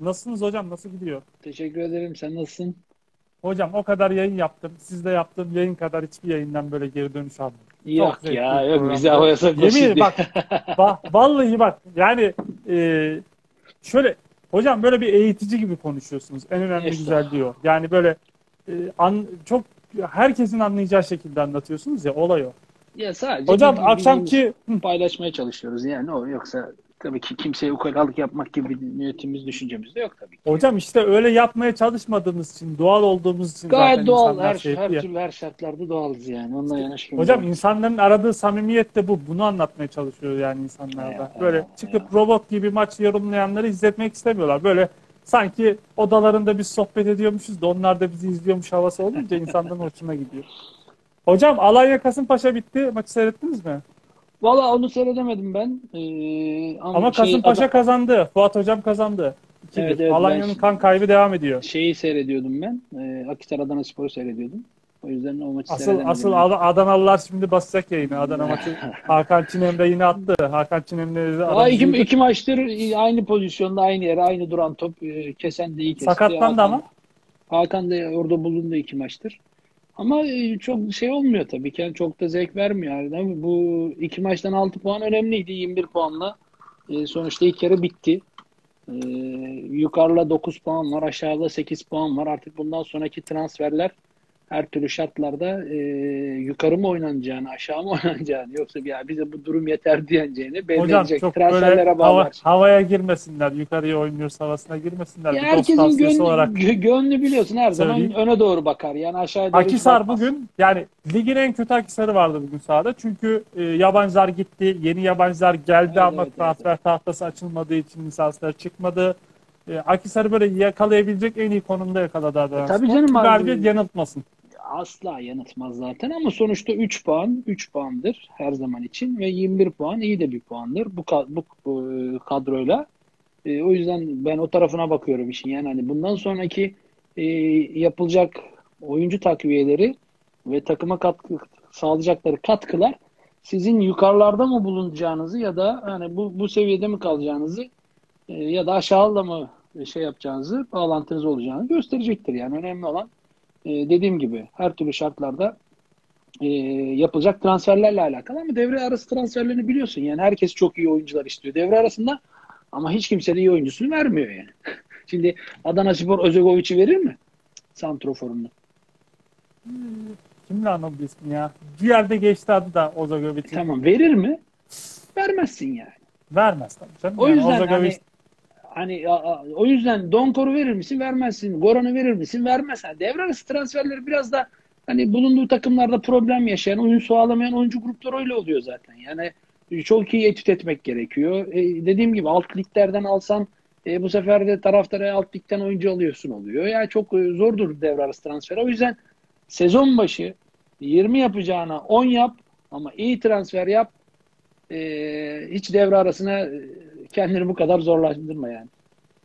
Nasılsınız hocam? Nasıl gidiyor? Teşekkür ederim. Sen nasılsın? Hocam o kadar yayın yaptım. Sizde yaptığım yayın kadar hiçbir yayından böyle geri dönüş almadım. Yok zevkli ya, yok bizi havaya sokma şimdi. bak, ba- vallahi bak yani e, şöyle hocam böyle bir eğitici gibi konuşuyorsunuz. En önemli güzelliği o. Yani böyle e, an, çok herkesin anlayacağı şekilde anlatıyorsunuz ya olay o. Ya sadece Hocam akşamki paylaşmaya çalışıyoruz yani o yoksa tabii ki kimseye ukalalık yapmak gibi bir niyetimiz, düşüncemiz de yok tabii ki. hocam işte öyle yapmaya çalışmadığımız için doğal olduğumuz için Gayet zaten doğal. Her, şey her türlü her şartlarda doğalız yani. Onunla yanaşmıyoruz. Hocam insanların aradığı samimiyet de bu. Bunu anlatmaya çalışıyor yani insanlarda. Ya, Böyle ya, çıkıp robot gibi maç yorumlayanları izletmek istemiyorlar. Böyle sanki odalarında biz sohbet ediyormuşuz da onlar da bizi izliyormuş havası olunca insanların hoşuna gidiyor. Hocam Alanya Kasımpaşa bitti. Maçı seyrettiniz mi? Valla onu seyredemedim ben. Ee, Ama şey, Kasımpaşa adam- kazandı. Fuat Hocam kazandı. 2-1. Evet, evet, Alanya'nın kan kaybı devam ediyor. şeyi seyrediyordum ben. Ee, Akisar Adana Spor'u seyrediyordum. O yüzden o maçı Asıl asıl Ad- Adanalılar şimdi basacak yayını. Adana maçı Hakan Çinemre yine attı. Hakan Çinemre Aa, iki, iki maçtır aynı pozisyonda, aynı yere, aynı duran top. Ee, Kesen de iyi kesti. Sakatlandı Hakan- ama. Hakan da orada bulundu iki maçtır. Ama e, çok şey olmuyor tabii ki. Yani çok da zevk vermiyor. Yani bu iki maçtan 6 puan önemliydi. 21 puanla e, sonuçta ilk yarı bitti. E, yukarıda 9 puan var. Aşağıda 8 puan var. Artık bundan sonraki transferler her türlü şartlarda e, yukarı mı oynanacağını, aşağı mı oynanacağını yoksa ya bize bu durum yeter diyeceğini Hocam belirleyecek. çok böyle Transferlere hava, bağlar. havaya girmesinler. Yukarıya oynuyoruz havasına girmesinler. Ya Bir herkesin gönlü, olarak gö- gönlü biliyorsun her zaman söyleyeyim. öne doğru bakar. Yani aşağıya doğru Akisar bugün yani ligin en kötü Akisar'ı vardı bugün sahada. Çünkü e, yabancılar gitti. Yeni yabancılar geldi Evet, ama evet, transfer tahtası açılmadığı için lisanslar çıkmadı. E, Akisar'ı böyle yakalayabilecek en iyi konumda yakaladı Adana tabii canım galibiyet yanıltmasın. Asla yanıltmaz zaten ama sonuçta 3 puan 3 puandır her zaman için ve 21 puan iyi de bir puandır bu bu, bu, e, kadroyla. E, o yüzden ben o tarafına bakıyorum işin. Yani hani bundan sonraki e, yapılacak oyuncu takviyeleri ve takıma katkı sağlayacakları katkılar sizin yukarılarda mı bulunacağınızı ya da hani bu bu seviyede mi kalacağınızı e, ya da aşağıda mı şey yapacağınızı, bağlantınız olacağını gösterecektir. Yani önemli olan e, dediğim gibi her türlü şartlarda e, yapılacak transferlerle alakalı ama devre arası transferlerini biliyorsun. Yani herkes çok iyi oyuncular istiyor devre arasında ama hiç kimse de iyi oyuncusunu vermiyor yani. Şimdi Adana Spor Özegovic'i verir mi? Santroforunu. Kimle anladı ismini ya? Bir yerde geçti adı da Ozagovic'i. Tamam verir mi? Vermezsin yani. Vermez tabii canım. O Yani yüzden Ozagovic- hani hani o yüzden Donkor'u verir misin? Vermezsin. Goran'ı verir misin? Vermez. Yani devre arası transferleri biraz da hani bulunduğu takımlarda problem yaşayan, oyun sağlamayan oyuncu grupları öyle oluyor zaten. Yani çok iyi etüt etmek gerekiyor. E, dediğim gibi alt liglerden alsan e, bu sefer de taraftara alt ligden oyuncu alıyorsun oluyor. Yani çok e, zordur devre arası transfer. O yüzden sezon başı 20 yapacağına 10 yap ama iyi transfer yap. E, hiç devre arasına e, kendini bu kadar zorlaştırma yani.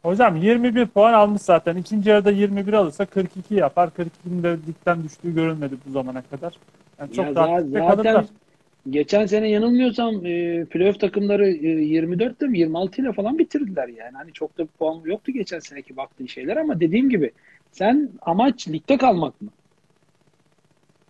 Hocam 21 puan almış zaten. İkinci yarıda 21 alırsa 42 yapar. 42'nin de ligden düştüğü görülmedi bu zamana kadar. Yani çok Ya daha zaten kalırlar. geçen sene yanılmıyorsam e, playoff takımları e, 24'te mi 26 ile falan bitirdiler yani. Hani çok da puan yoktu geçen seneki baktığın şeyler ama dediğim gibi sen amaç ligde kalmak mı?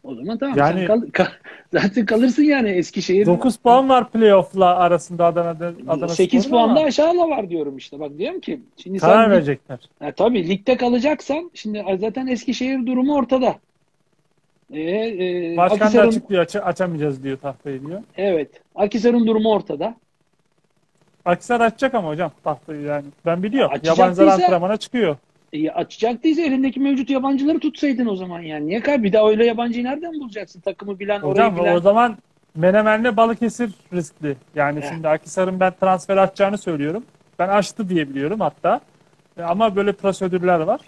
O zaman tamam Yani- sen kal, kal- zaten kalırsın yani Eskişehir 9 puan var playoff'la arasında Adana'da Adana 8 Spor'un puan da aşağıda var diyorum işte. Bak diyorum ki şimdi karar sen verecekler. Ya tabii ligde kalacaksan şimdi zaten Eskişehir durumu ortada. Ee, e, Başkan da Akhisar'ın- açıklıyor. aç- açamayacağız diyor tahtayı diyor. Evet. Akisar'ın durumu ortada. Akisar açacak ama hocam tahtayı yani. Ben biliyorum. Yabancılar antrenmana çıkıyor. E, açacaktıysa elindeki mevcut yabancıları tutsaydın o zaman yani. Niye kay? Bir daha öyle yabancıyı nereden bulacaksın? Takımı bilen, Hocam orayı bilen. o zaman Menemen'le Balıkesir riskli. Yani Eh. şimdi Akisar'ın ben transfer açacağını söylüyorum. Ben açtı diye biliyorum hatta. E, Ama böyle prosedürler var.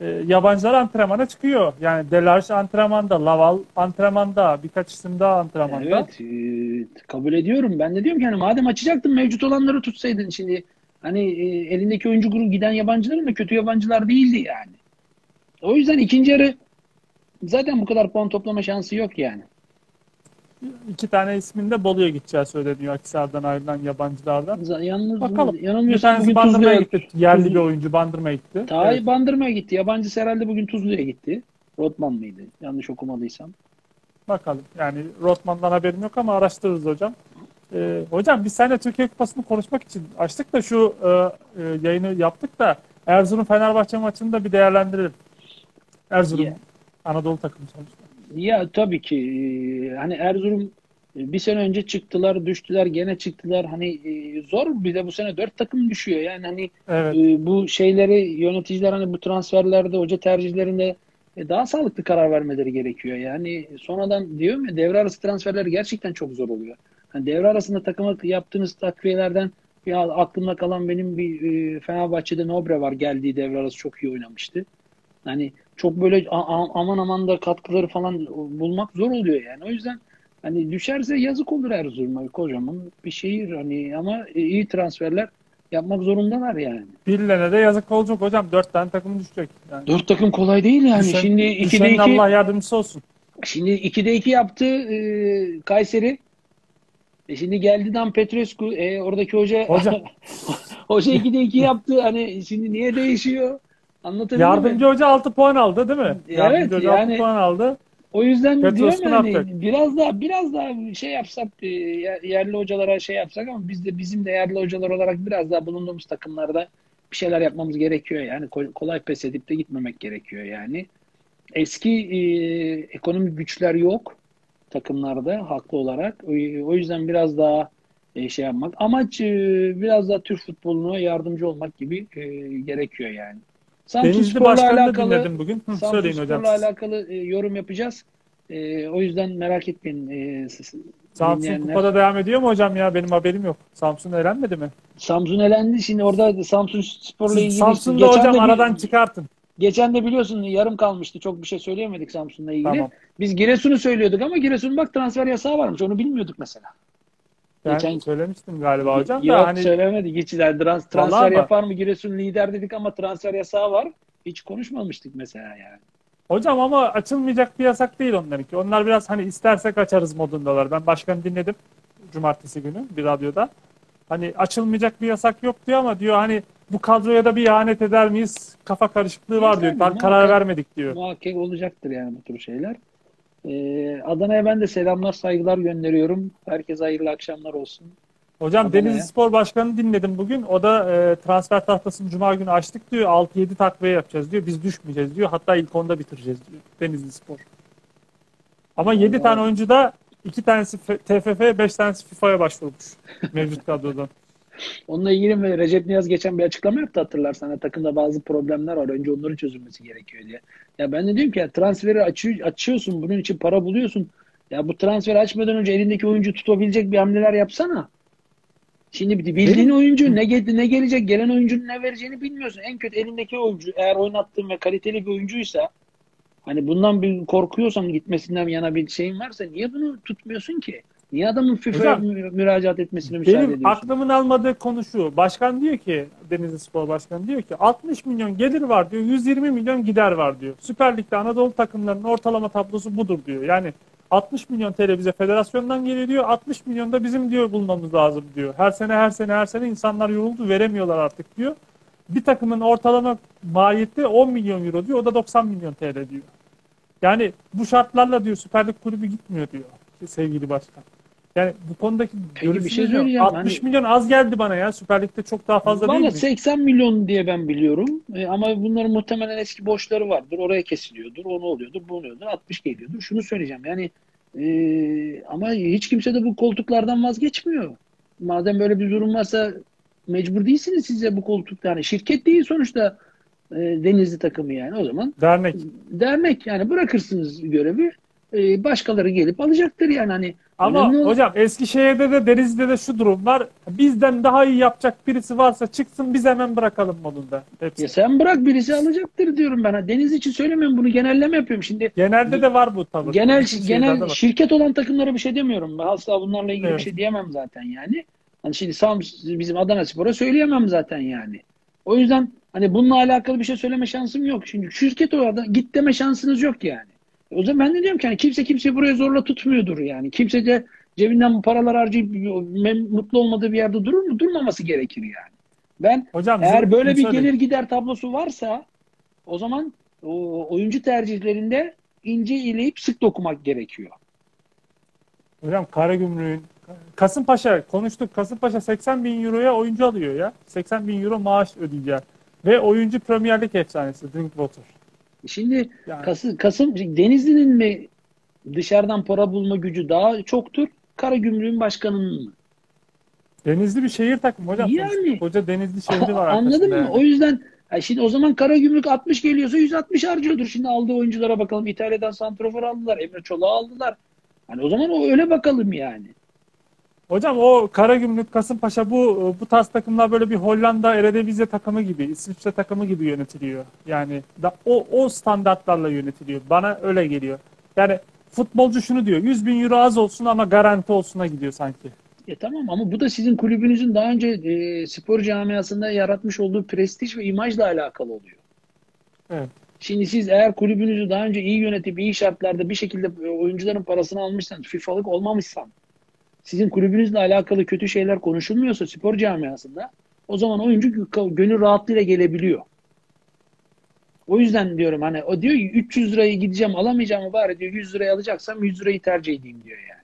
E, yabancılar antrenmana çıkıyor. Yani Delarge antrenmanda, Laval antrenmanda, birkaç isim daha antrenmanda. Evet. e, kabul ediyorum. Ben de diyorum ki hani madem açacaktın mevcut olanları tutsaydın şimdi. Hani e, elindeki oyuncu grubu giden yabancıların da kötü yabancılar değildi yani. O yüzden ikinci yarı zaten bu kadar puan toplama şansı yok yani. iki tane isminde Bolu'ya gideceği söyleniyor Akhisar'dan ayrılan yabancılardan. Yalnız Bakalım. Yanılmıyorsam bugün Bandırma'ya gitti. Yerli Tuzla- bir oyuncu Bandırma'ya gitti. Tahay Evet. Bandırma'ya gitti. Yabancısı herhalde bugün Tuzlu'ya gitti. Rotman mıydı? Yanlış okumadıysam. Bakalım. Yani Rotman'dan haberim yok ama araştırırız hocam. Ee, hocam biz seninle Türkiye Kupası'nı konuşmak için açtık da şu e, e, yayını yaptık da Erzurum Fenerbahçe maçını da bir değerlendirelim. Erzurum Ya. Anadolu takımı sonuçta. Ya tabii ki e, hani Erzurum e, bir sene önce çıktılar, düştüler, gene çıktılar. Hani e, zor bir de bu sene dört takım düşüyor. Yani hani Evet. e, bu şeyleri yöneticiler hani bu transferlerde, hoca tercihlerinde e, daha sağlıklı karar vermeleri gerekiyor. Yani sonradan diyorum ya devre arası transferler gerçekten çok zor oluyor. Hani devre arasında takıma yaptığınız takviyelerden ya aklımda kalan benim bir e, Fenerbahçe'de Nobre var geldiği devre arası çok iyi oynamıştı. Hani çok böyle aman aman da katkıları falan bulmak zor oluyor yani. O yüzden hani düşerse yazık olur Erzurum'a kocaman bir şehir hani ama e, iyi transferler yapmak zorundalar yani. Birilerine de yazık olacak hocam. Dört tane takım düşecek. Yani Dört takım kolay değil yani. düşen- Şimdi 2'de düşenin 2 Allah yardımcısı olsun. şimdi 2'de 2 yaptı e, Kayseri. E şimdi geldi Dan Petrescu. E, oradaki hoca Hocam. hoca 2'de 2 yaptı. Hani şimdi niye değişiyor? Anlatabildim mi? Yardımcı hoca 6 puan aldı değil mi? Evet, Yardımcı hoca yani- 6 puan aldı. O yüzden Petros diyorum yani biraz daha biraz daha şey yapsak e, yer- yerli hocalara şey yapsak ama biz de bizim de yerli hocalar olarak biraz daha bulunduğumuz takımlarda bir şeyler yapmamız gerekiyor yani Kol- kolay pes edip de gitmemek gerekiyor yani. Eski e, ekonomik güçler yok takımlarda haklı olarak. O, yüzden biraz daha e, şey yapmak. Amaç e, biraz daha Türk futboluna yardımcı olmak gibi e, gerekiyor yani. Başkan'ı da alakalı bugün. Hı, söyleyin hocam. Samsunspor'la siz. alakalı yorum yapacağız. E, o yüzden merak etmeyin. E, Samsun dinleyenler. kupada devam ediyor mu hocam ya? Benim haberim yok. Samsun elenmedi mi? Samsun elendi. Şimdi orada Samsun Spor'la ilgili Samsun'da hocam bir- aradan çıkartın. Geçen de biliyorsun yarım kalmıştı. Çok bir şey söyleyemedik Samsun'la ilgili. Tamam. Biz Giresun'u söylüyorduk ama Giresun bak transfer yasağı varmış. Onu bilmiyorduk mesela. Ben Geçen- söylemiştim galiba hocam Yok da hani söylemedik. Hiç yani trans- transfer yapar mı Giresun lider dedik ama transfer yasağı var. Hiç konuşmamıştık mesela yani. hocam ama açılmayacak bir yasak değil onlarınki. Onlar biraz hani istersek açarız modundalar. Ben başkanı dinledim cumartesi günü bir radyoda. Hani açılmayacak bir yasak yok diyor ama diyor hani bu kadroya da bir ihanet eder miyiz? Kafa karışıklığı var diyor. Daha karar vermedik diyor. Muhakkak olacaktır yani bu tür şeyler. Ee, Adana'ya ben de selamlar, saygılar gönderiyorum. Herkese hayırlı akşamlar olsun. Hocam. Denizli Spor Başkanı dinledim bugün. O da e, transfer tahtasını Cuma günü açtık diyor. 6-7 takviye yapacağız diyor. Biz düşmeyeceğiz diyor. Hatta ilk onda bitireceğiz diyor. Denizli Spor. Ama 7 Vallahi- tane oyuncu da 2 tanesi TFF, 5 tanesi FIFA'ya başvurmuş. Mevcut kadrodan. Onunla ilgili mi Recep Niyaz geçen bir açıklama yaptı hatırlarsan. Takımda bazı problemler var. Önce onların çözülmesi gerekiyor diye. Ya ben de diyorum ki ya transferi açıyor, açıyorsun. Bunun için para buluyorsun. Ya bu transferi açmadan önce elindeki oyuncu tutabilecek bir hamleler yapsana. Şimdi bildiğin oyuncu ne, gel- ne gelecek, gelen oyuncunun ne vereceğini bilmiyorsun. En kötü elindeki oyuncu eğer oynattığın ve kaliteli bir oyuncuysa hani bundan bir korkuyorsan gitmesinden yana bir şeyin varsa niye bunu tutmuyorsun ki? Niye adamın FIFA'ya müracaat etmesine müsaade Benim ediyorsun? aklımın almadığı konu şu. Başkan diyor ki, Denizli Spor Başkanı diyor ki 60 milyon gelir var diyor, 120 milyon gider var diyor. Süper Lig'de Anadolu takımlarının ortalama tablosu budur diyor. Yani 60 milyon TL bize federasyondan geliyor diyor, 60 milyon da bizim diyor bulmamız lazım diyor. Her sene her sene her sene insanlar yoruldu, veremiyorlar artık diyor. Bir takımın ortalama maliyeti 10 milyon euro diyor, o da 90 milyon TL diyor. Yani bu şartlarla diyor Süper Lig kulübü gitmiyor diyor sevgili başkan. Yani bu konudaki Peki bir şey ne? söyleyeceğim. 60 Hani- milyon az geldi bana ya. Süper Lig'de çok daha fazla değil Valla mi? 80 milyon diye ben biliyorum. E, ama bunların muhtemelen eski borçları vardır. Oraya kesiliyordur. Onu oluyordur. Bu oluyordur. 60 geliyordur. Şunu söyleyeceğim. Yani e, ama hiç kimse de bu koltuklardan vazgeçmiyor. Madem böyle bir durum varsa mecbur değilsiniz size bu koltuk. Yani şirket değil sonuçta e, Denizli takımı yani. O zaman Dernek. dernek yani bırakırsınız görevi. E, başkaları gelip alacaktır yani hani. Ama önemli hocam Eskişehir'de de Denizli'de de şu durum var. Bizden daha iyi yapacak birisi varsa çıksın biz hemen bırakalım modunda. Hepsi. Ya sen bırak birisi alacaktır diyorum ben. Deniz için söylemiyorum bunu genelleme yapıyorum. Şimdi Genelde de var bu tavır. genel genel şirket olan takımlara bir şey demiyorum. Asla bunlarla ilgili Evet. bir şey diyemem zaten yani. Hani şimdi Samsun bizim Adana Spor'a söyleyemem zaten yani. O yüzden hani bununla alakalı bir şey söyleme şansım yok. Şimdi şirket o adam git deme şansınız yok yani. O zaman ben de diyorum ki hani kimse kimseyi buraya zorla tutmuyordur yani. Kimse de cebinden bu paralar harcayıp mutlu olmadığı bir yerde durur mu? Durmaması gerekir yani. Ben Hocam, eğer böyle bir gelir gider tablosu varsa o zaman o oyuncu tercihlerinde ince ileyip sık dokumak gerekiyor. Hocam Karagümrük'ün Kasımpaşa konuştuk. Kasımpaşa 80 bin euroya oyuncu alıyor ya. 80 bin euro maaş ödeyecek. Ve oyuncu Premier Lig efsanesi Drinkwater. Şimdi yani. Kasım, Kasım Denizli'nin mi dışarıdan para bulma gücü daha çoktur? Karagümrük'ün başkanının mı? Denizli bir şehir takımı hocam. Yani. Koca Denizli şehri var. Anladın mı? Yani. O yüzden şimdi o zaman Karagümrük 60 geliyorsa 160 harcıyordur. Şimdi aldığı oyunculara bakalım. İtalya'dan Santrofor aldılar. Emre Çolak'ı aldılar. Hani o zaman o öyle bakalım yani. Hocam o Karagümrük, Kasımpaşa bu bu tarz takımlar böyle bir Hollanda Eredivisie takımı gibi, İsviçre takımı gibi yönetiliyor. Yani da, o o standartlarla yönetiliyor. Bana öyle geliyor. Yani futbolcu şunu diyor. 100 bin euro az olsun ama garanti olsuna gidiyor sanki. E tamam ama bu da sizin kulübünüzün daha önce e, spor camiasında yaratmış olduğu prestij ve imajla alakalı oluyor. Evet. Şimdi siz eğer kulübünüzü daha önce iyi yönetip iyi şartlarda bir şekilde oyuncuların parasını almışsanız, FIFA'lık olmamışsan, sizin kulübünüzle alakalı kötü şeyler konuşulmuyorsa spor camiasında o zaman oyuncu gönül rahatlığıyla gelebiliyor. O yüzden diyorum hani o diyor ki 300 lirayı gideceğim alamayacağım bari diyor 100 lirayı alacaksam 100 lirayı tercih edeyim diyor yani.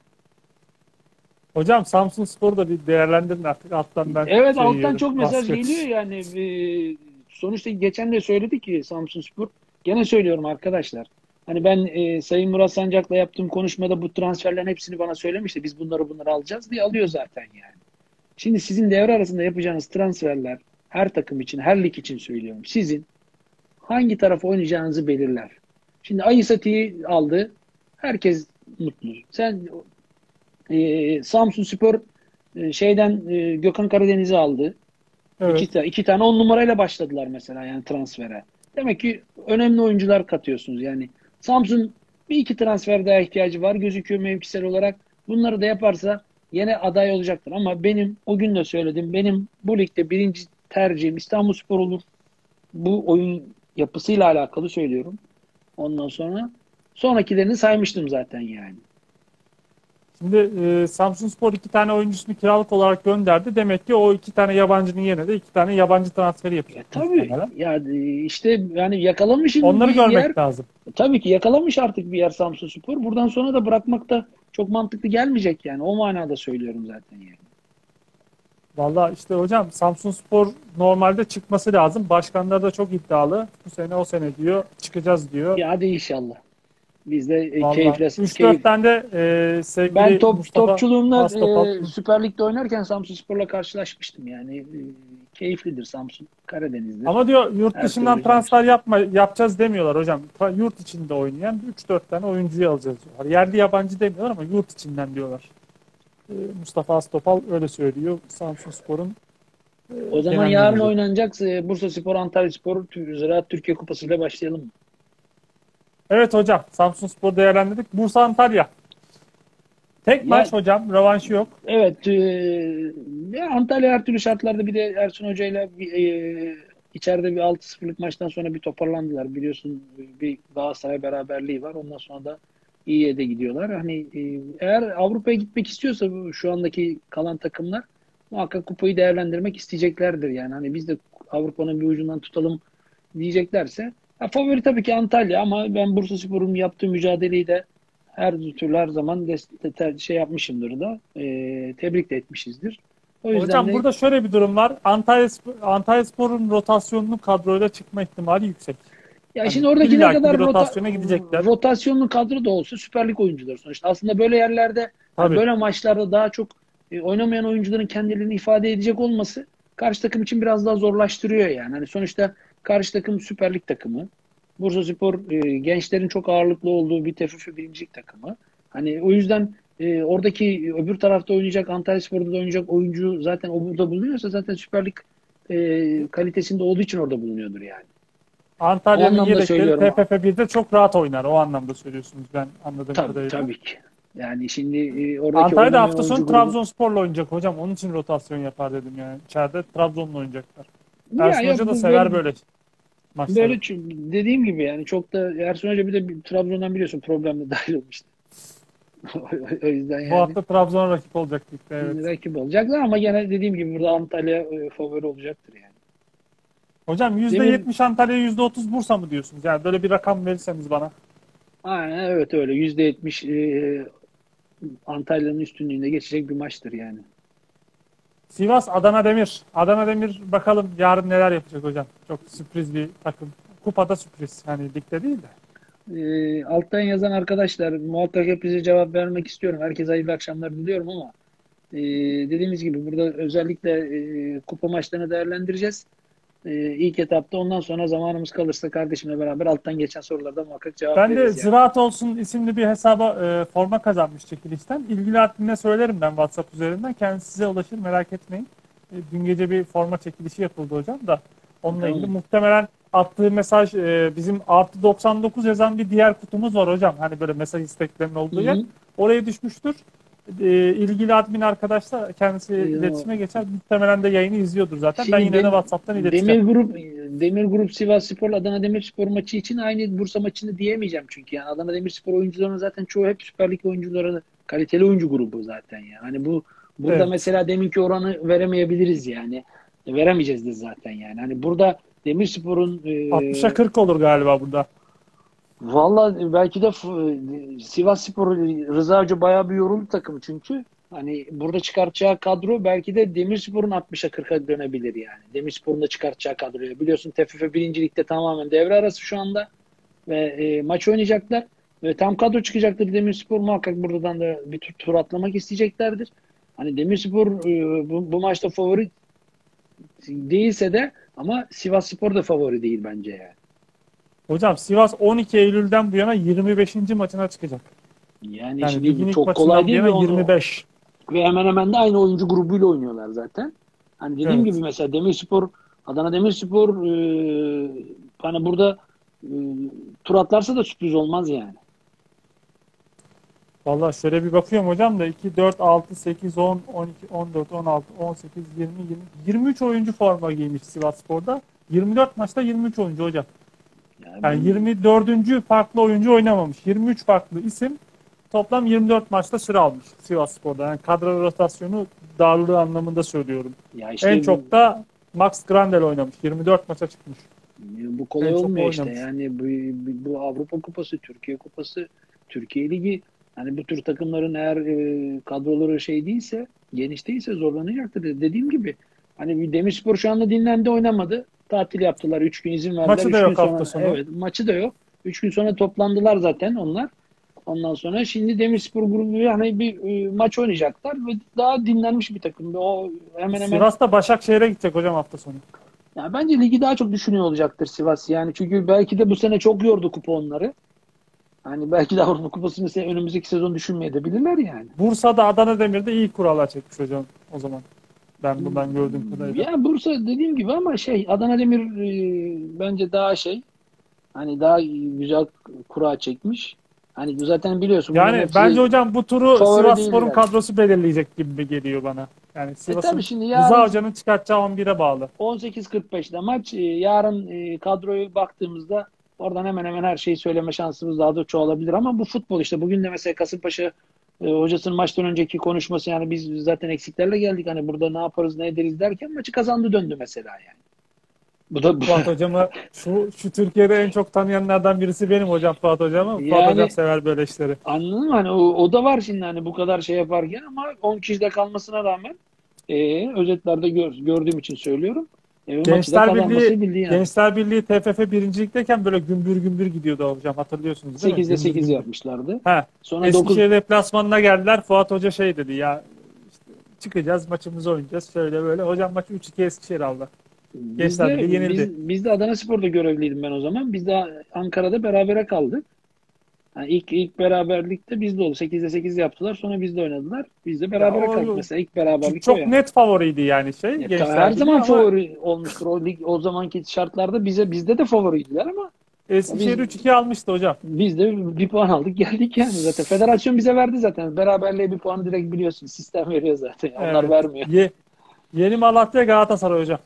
Hocam Samsun Spor da bir değerlendirin artık alttan ben. Evet şey alttan yiyorum, çok mesaj basket. geliyor yani. Sonuçta geçen de söyledik ki Samsun Spor. Gene söylüyorum arkadaşlar. Hani ben e, Sayın Murat Sancak'la yaptığım konuşmada bu transferlerin hepsini bana söylemişti. Biz bunları bunları alacağız diye alıyor zaten yani. Şimdi sizin devre arasında yapacağınız transferler her takım için, her lig için söylüyorum. Sizin hangi tarafa oynayacağınızı belirler. Şimdi Ayisati'yi aldı. Herkes mutlu. Sen e, Samsun Spor e, şeyden e, Gökhan Karadeniz'i aldı. Evet. İki, iki tane on numarayla başladılar mesela yani transfere. Demek ki önemli oyuncular katıyorsunuz yani. Samsun bir iki transfer daha ihtiyacı var gözüküyor mevkisel olarak. Bunları da yaparsa yine aday olacaktır. Ama benim o gün de söyledim. Benim bu ligde birinci tercihim İstanbul Spor olur. Bu oyun yapısıyla alakalı söylüyorum. Ondan sonra sonrakilerini saymıştım zaten yani. Şimdi e, Samsun Spor iki tane oyuncusunu kiralık olarak gönderdi. Demek ki o iki tane yabancının yerine de iki tane yabancı transferi yapacak. E, tabii. Yani işte yani yakalamış Onları görmek yer, lazım. Tabii ki yakalamış artık bir yer Samsun Spor. Buradan sonra da bırakmak da çok mantıklı gelmeyecek yani. O manada söylüyorum zaten yani. Valla işte hocam Samsun Spor normalde çıkması lazım. Başkanlar da çok iddialı. Bu sene o sene diyor. Çıkacağız diyor. Ya hadi inşallah. Biz de e, keyifle. 3-4 keyif. tane e, sevgili Ben top, Mustafa topçuluğumda e, Süper Lig'de oynarken Samsun Spor'la karşılaşmıştım. Yani e, keyiflidir Samsun. Karadeniz'de. Ama diyor yurt dışından transfer yapma, yapacağız demiyorlar hocam. Yurt içinde oynayan 3-4 tane oyuncuyu alacağız diyorlar. Yerli yabancı demiyorlar ama yurt içinden diyorlar. E, Mustafa Astopal öyle söylüyor. Samsun Spor'un e, o zaman yarın oynanacak e, Bursa Spor, Antalya Spor, Ziraat Türkiye Kupası ile başlayalım mı? Evet hocam. Samsun Spor değerlendirdik. Bursa Antalya. Tek ya, maç hocam. Rövanşı yok. Evet. E, Antalya her türlü şartlarda bir de Ersun Hoca ile e, içeride bir 6-0'lık maçtan sonra bir toparlandılar. Biliyorsun bir Galatasaray beraberliği var. Ondan sonra da iyiye de gidiyorlar. Hani e, eğer Avrupa'ya gitmek istiyorsa şu andaki kalan takımlar muhakkak kupayı değerlendirmek isteyeceklerdir. Yani hani biz de Avrupa'nın bir ucundan tutalım diyeceklerse ya favori tabii ki Antalya ama ben Bursa Spor'un yaptığı mücadeleyi de her türlü her zaman destek, şey yapmışımdır da e, tebrik de etmişizdir. O yüzden Hocam de... burada şöyle bir durum var. Antalya, Antalya Spor'un rotasyonlu kadroyla çıkma ihtimali yüksek. Ya yani şimdi oradaki ne kadar rotasyona rota, gidecekler. Rotasyonlu kadro da olsa Süper Lig oyuncuları sonuçta. Aslında böyle yerlerde yani böyle maçlarda daha çok e, oynamayan oyuncuların kendilerini ifade edecek olması karşı takım için biraz daha zorlaştırıyor yani. Hani sonuçta Karşı takım Süper Lig takımı. Bursa Spor e, gençlerin çok ağırlıklı olduğu bir TFF birincilik takımı. Hani o yüzden e, oradaki öbür tarafta oynayacak Antalya Spor'da da oynayacak oyuncu zaten o burada bulunuyorsa zaten Süper Lig e, kalitesinde olduğu için orada bulunuyordur yani. Antalya'nın yedekleri TFF 1'de çok rahat oynar. O anlamda söylüyorsunuz ben anladığım tabii, kadarıyla. Tabii ki. Yani şimdi e, oradaki Antalya'da hafta sonu Trabzonspor'la oynayacak hocam. Onun için rotasyon yapar dedim yani. İçeride Trabzon'la oynayacaklar. Ersun ya, Hoca da sever böyle. Maçları. Böyle dediğim gibi yani çok da Ersun Hoca bir de Trabzon'dan biliyorsun problemle dahil olmuştu. o yüzden yani Bu hafta Trabzon rakip olacak ligde. Evet. rakip olacaklar ama gene dediğim gibi burada Antalya e, favori olacaktır yani. Hocam %70 Antalya %30 Bursa mı diyorsunuz? Yani böyle bir rakam verirseniz bana. Aynen evet öyle. %70 e, Antalya'nın üstünlüğünde geçecek bir maçtır yani. Sivas Adana Demir. Adana Demir bakalım yarın neler yapacak hocam. Çok sürpriz bir takım. Kupada sürpriz. Yani ligde değil de. E, alttan yazan arkadaşlar muhakkak hepinize cevap vermek istiyorum. Herkese hayırlı akşamlar diliyorum ama e, dediğimiz gibi burada özellikle e, kupa maçlarını değerlendireceğiz. E, ilk etapta ondan sonra zamanımız kalırsa kardeşimle beraber alttan geçen sorularda muhakkak cevap Ben de veririz. yani. Ziraat Olsun isimli bir hesaba e, forma kazanmış çekilişten. İlgili adminine söylerim ben WhatsApp üzerinden. Kendisi size ulaşır merak etmeyin. E, dün gece bir forma çekilişi yapıldı hocam da. Onunla Tamam. ilgili muhtemelen attığı mesaj e, bizim artı 99 yazan bir diğer kutumuz var hocam. Hani böyle mesaj isteklerinin olduğu Hı yer. Oraya düşmüştür. E, ilgili admin arkadaşlar kendisi Ee, iletişime geçer. Muhtemelen de yayını izliyordur zaten. Şimdi ben yine de WhatsApp'tan iletişim. Demir Grup Demir Grup Sivas Spor Adana Demirspor maçı için aynı Bursa maçını diyemeyeceğim çünkü yani Adana Demirspor oyuncularının zaten çoğu hep Süper Lig oyuncuları kaliteli oyuncu grubu zaten yani. Hani bu burada Evet. mesela deminki oranı veremeyebiliriz yani. Veremeyeceğiz de zaten yani. Hani burada Demirspor'un e, 60'a 40 olur galiba burada. Valla belki de Sivas Spor Rıza Hoca bayağı bir yoruldu takım çünkü. Hani burada çıkartacağı kadro belki de Demirspor'un 60'a 40'a dönebilir yani. Demirspor'un da çıkartacağı kadroya. Biliyorsun TFF birincilikte tamamen devre arası şu anda. Ve e, maç oynayacaklar. Ve tam kadro çıkacaktır Demirspor muhakkak buradan da bir tur, tur atlamak isteyeceklerdir. Hani Demirspor e, bu, bu maçta favori değilse de ama Sivas Spor da favori değil bence yani. Hocam Sivas 12 Eylül'den bu yana 25. maçına çıkacak. Yani, Yani şimdi çok kolay değil mi? Onu- 25. Ve hemen hemen de aynı oyuncu grubuyla oynuyorlar zaten. Hani dediğim Evet. gibi mesela Demirspor, Adana Demirspor e, hani burada e, tur atlarsa da sürpriz olmaz yani. Valla şöyle bir bakıyorum hocam da 2, 4, 6, 8, 10, 12, 14, 16, 18, 20, 20, 23 oyuncu forma giymiş Sivasspor'da. 24 maçta 23 oyuncu hocam. Yani Yani 24. farklı oyuncu oynamamış. 23 farklı isim toplam 24 maçta süre almış Sivasspor'da. Yani kadro rotasyonu darlığı anlamında söylüyorum. ya işte en çok da Max Grandel oynamış. 24 maça çıkmış. bu kolay en olmuyor işte. oynamış. Yani bu, bu, Avrupa Kupası, Türkiye Kupası, Türkiye Ligi hani bu tür takımların eğer e, kadroları şey değilse, geniş değilse zorlanacaktır. Dediğim gibi hani bir Demirspor şu anda dinlendi oynamadı. Tatil yaptılar. 3 gün izin verdiler. Maçı da Üç yok sonra- hafta sonu. Evet maçı da yok. 3 gün sonra toplandılar zaten onlar. Ondan sonra şimdi Demirspor grubu yani bir e, maç oynayacaklar ve daha dinlenmiş bir takım. O hemen hemen Sivas'ta Başakşehir'e gidecek hocam hafta sonu. ya bence ligi daha çok düşünüyor olacaktır Sivas. Yani çünkü belki de bu sene çok yordu kupa onları. Hani belki de Avrupa Kupası'nı önümüzdeki sezon düşünmeye de bilirler yani. Bursa'da Adana Demir'de iyi kurallar çekmiş hocam o zaman. Ben bundan gördüğüm kadarıyla. Ya Bursa dediğim gibi ama şey Adana Demir e, bence daha şey hani daha güzel kura çekmiş. Hani zaten biliyorsun Yani bence hocam bu turu Sivasspor'un kadrosu belirleyecek gibi geliyor bana. Yani e Sivas'ın tabii şimdi Rıza yarın Hoca'nın çıkartacağı 11'e bağlı. 18.45'te maç. E, Yarın e, kadroyu baktığımızda oradan hemen hemen her şeyi söyleme şansımız daha da çoğalabilir ama bu futbol işte. Bugün de mesela Kasımpaşa e, hocasının maçtan önceki konuşması yani biz zaten eksiklerle geldik hani burada ne yaparız ne ederiz derken maçı kazandı döndü mesela yani. Bu da bu, Fuat hocamı şu, şu Türkiye'de en çok tanıyanlardan birisi benim hocam Fuat hocam. Fuat Yani- hocam sever böyle işleri. anladın mı? Hani o, o da var şimdi hani bu kadar şey yaparken ama 10 kişide kalmasına rağmen e, özetlerde gör, gördüğüm için söylüyorum. E, Gençler Birliği, bildi yani. Gençler Birliği TFF birincilikteyken böyle gümbür gümbür gidiyordu hocam hatırlıyorsunuz değil mi? 8'de Gümbür 8 gümbür. yapmışlardı. He. Sonra 9 Eskişehir deplasmanına geldiler. Fuat Hoca şey dedi ya işte çıkacağız maçımızı oynayacağız şöyle böyle. Hocam maçı 3-2 Eskişehir aldı. Biz Gençler de, Birliği yenildi. biz, biz de Adana Spor'da görevliydim ben o zaman. Biz de Ankara'da berabere kaldık. Yani ilk ilk beraberlikte bizde oldu. 8'de 8 yaptılar. Sonra bizde oynadılar. Biz de berabere Ya kaldık. Mesela ilk beraberlik Çok yani. net favoriydi yani şey. Ya, Gençler her zaman ama favori olmuştur. O, lig, o zamanki şartlarda bize bizde de favoriydiler ama Eskişehir Biz- 3-2 almıştı hocam. biz de bir puan aldık geldik yani zaten. Federasyon bize verdi zaten. Beraberliğe bir puanı direkt biliyorsun. Sistem veriyor zaten. Onlar Evet. vermiyor. Ye, Yeni Malatya Galatasaray hocam.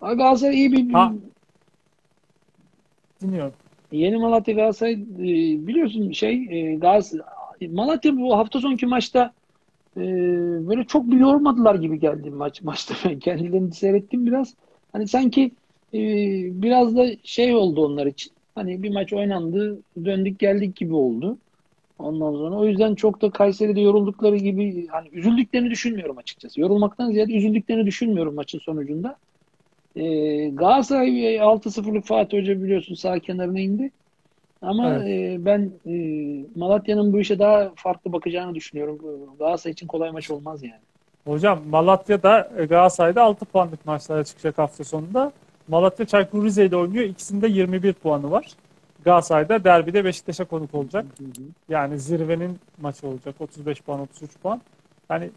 Galatasaray iyi bir Ha. Dinliyorum. Yeni Malatya Galatasaray e, biliyorsun şey e, Galatasaray, Malatya bu hafta sonki maçta e, böyle çok bir yormadılar gibi geldi maç maçta ben kendilerini seyrettim biraz. Hani sanki biraz da şey oldu onlar için. Hani bir maç oynandı, döndük geldik gibi oldu. Ondan sonra o yüzden çok da Kayseri'de yoruldukları gibi hani üzüldüklerini düşünmüyorum açıkçası. Yorulmaktan ziyade üzüldüklerini düşünmüyorum maçın sonucunda. Ee, Galatasaray 6-0'lık Fatih Hoca biliyorsun sağ kenarına indi. Ama Evet. e, ben e, Malatya'nın bu işe daha farklı bakacağını düşünüyorum. Galatasaray için kolay maç olmaz yani. Hocam Malatya'da e, Galatasaray'da 6 puanlık maçlara çıkacak hafta sonunda. Malatya Çaykur Rize ile oynuyor. İkisinde 21 puanı var. Galatasaray'da derbide Beşiktaş'a konuk olacak. Yani zirvenin maçı olacak. 35 puan, 33 puan. Yani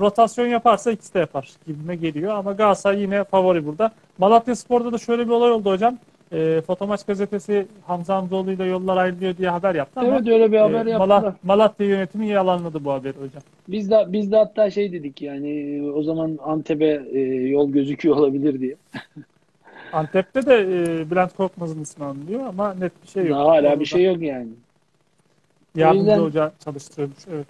rotasyon yaparsa ikisi de yapar gibime geliyor. Ama Galatasaray yine favori burada. Malatya Spor'da da şöyle bir olay oldu hocam. E, Fotomaç gazetesi Hamza Hamzoğlu ile yollar ayrılıyor diye haber yaptı ama Evet öyle bir haber e, yaptılar. Mala- Malatya yönetimi yalanladı bu haberi hocam. Biz de biz de hatta şey dedik yani o zaman Antep'e e, yol gözüküyor olabilir diye. Antep'te de e, Bülent Korkmaz'ın ismi anılıyor ama net bir şey yok. Daha hala bir şey yok yani. Yardımcı O yüzden- hoca çalıştırıyormuş. Evet.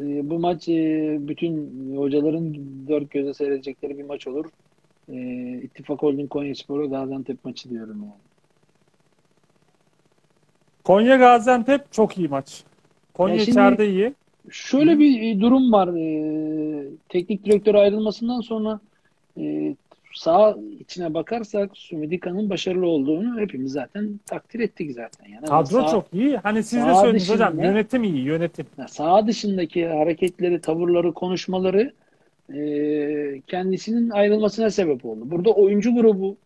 E, bu maç e, bütün hocaların dört göze seyredecekleri bir maç olur. E, İttifak Holding Konyaspor'u Gaziantep maçı diyorum yani. Konya Gaziantep çok iyi maç. Konya Ya şimdi- içeride iyi. Şöyle bir e, durum var. E, teknik direktör ayrılmasından sonra e, sağ içine bakarsak Sumidika'nın başarılı olduğunu hepimiz zaten takdir ettik zaten. Yani Kadro sağ- çok iyi. Hani siz de söylediniz hocam. dışında- Yönetim iyi. Yönetim. Sağ dışındaki hareketleri, tavırları, konuşmaları e, kendisinin ayrılmasına sebep oldu. Burada oyuncu grubu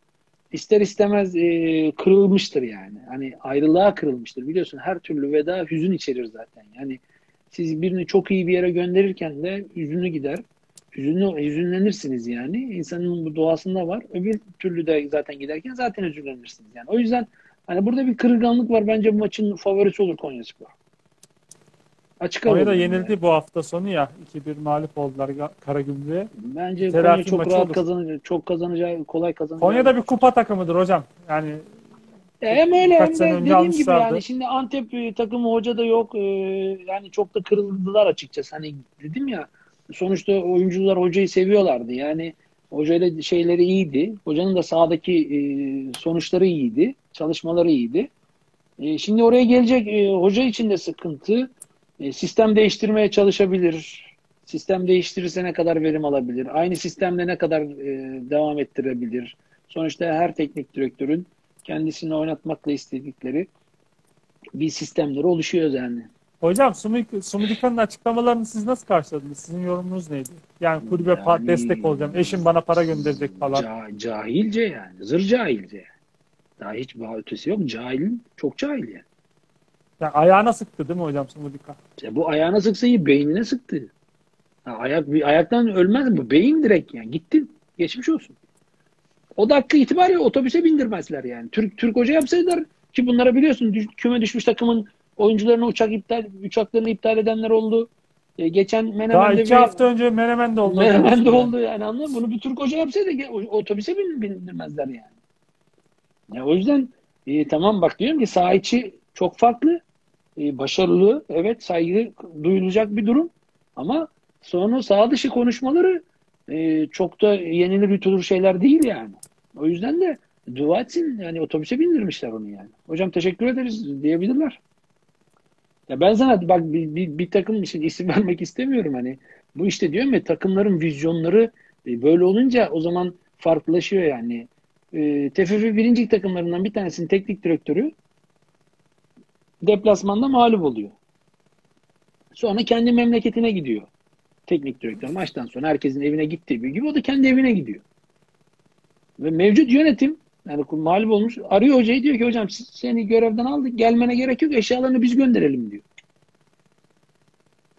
ister istemez e, kırılmıştır yani. Hani ayrılığa kırılmıştır. Biliyorsun her türlü veda hüzün içerir zaten. Yani siz birini çok iyi bir yere gönderirken de hüzünlü gider. Hüzünlü, hüzünlenirsiniz yani. İnsanın bu doğasında var. Öbür türlü de zaten giderken zaten hüzünlenirsiniz. Yani o yüzden hani burada bir kırılganlık var. Bence bu maçın favorisi olur Konyaspor. Açık Konya'da alalım yenildi yani. bu hafta sonu ya. 2-1 mağlup oldular Karagümrük'e. Bence Telafi Konya çok rahat olur. kazanacak. Çok kazanacağı, kolay kazanacağı. Konya'da bir kupa takımıdır hocam. Yani Ya hem öyle hem de dediğim gibi almışlardı. yani şimdi Antep e, takımı hoca da yok. E, yani çok da kırıldılar açıkçası. Hani dedim ya sonuçta oyuncular hocayı seviyorlardı. Yani hocayla şeyleri iyiydi. Hocanın da sahadaki e, sonuçları iyiydi. Çalışmaları iyiydi. E, şimdi oraya gelecek e, hoca için de sıkıntı. E, sistem değiştirmeye çalışabilir. Sistem değiştirirse ne kadar verim alabilir? Aynı sistemle ne kadar e, devam ettirebilir? Sonuçta her teknik direktörün kendisini oynatmakla istedikleri bir sistemleri oluşuyor yani. Hocam Sumidika'nın açıklamalarını siz nasıl karşıladınız? Sizin yorumunuz neydi? Yani kulübe pa- Yani- destek olacağım. Eşim bana para gönderecek falan. Ca- cahilce yani. Zır cahilce. Daha hiç daha ötesi yok. Cahilin çok cahil yani. Yani ayağına sıktı değil mi hocam Sumidika? Ya bu ayağına sıksa iyi beynine sıktı. Ha, ayak, bir ayaktan ölmez bu. Beyin direkt yani. Gittin. Geçmiş olsun. O dakika itibariyle otobüse bindirmezler yani. Türk Türk hoca yapsaydılar ki bunlara biliyorsun düş- küme düşmüş takımın oyuncularını uçak iptal uçaklarını iptal edenler oldu. E, geçen Daha Menemen'de iki bir- hafta önce Menemen'de oldu. Menemen'de oldu yani anladın mı? Bunu bir Türk hoca yapsaydı otobüse bin, bindirmezler yani. Ya o yüzden e, tamam bak diyorum ki saha içi çok farklı. E, başarılı. Evet saygı duyulacak bir durum. Ama sonra saha dışı konuşmaları e, çok da yenilir yutulur şeyler değil yani. O yüzden de dua etsin. Yani otobüse bindirmişler onu yani. Hocam teşekkür ederiz diyebilirler. Ya ben sana bak bir, bir, bir takım için isim vermek istemiyorum hani. Bu işte diyorum ya takımların vizyonları e, böyle olunca o zaman farklılaşıyor yani. E, TFF birinci takımlarından bir tanesinin teknik direktörü deplasmanda mağlup oluyor. Sonra kendi memleketine gidiyor. Teknik direktör maçtan sonra herkesin evine gittiği gibi o da kendi evine gidiyor. Ve mevcut yönetim yani mağlup olmuş arıyor hocayı diyor ki hocam seni görevden aldık gelmene gerek yok eşyalarını biz gönderelim diyor.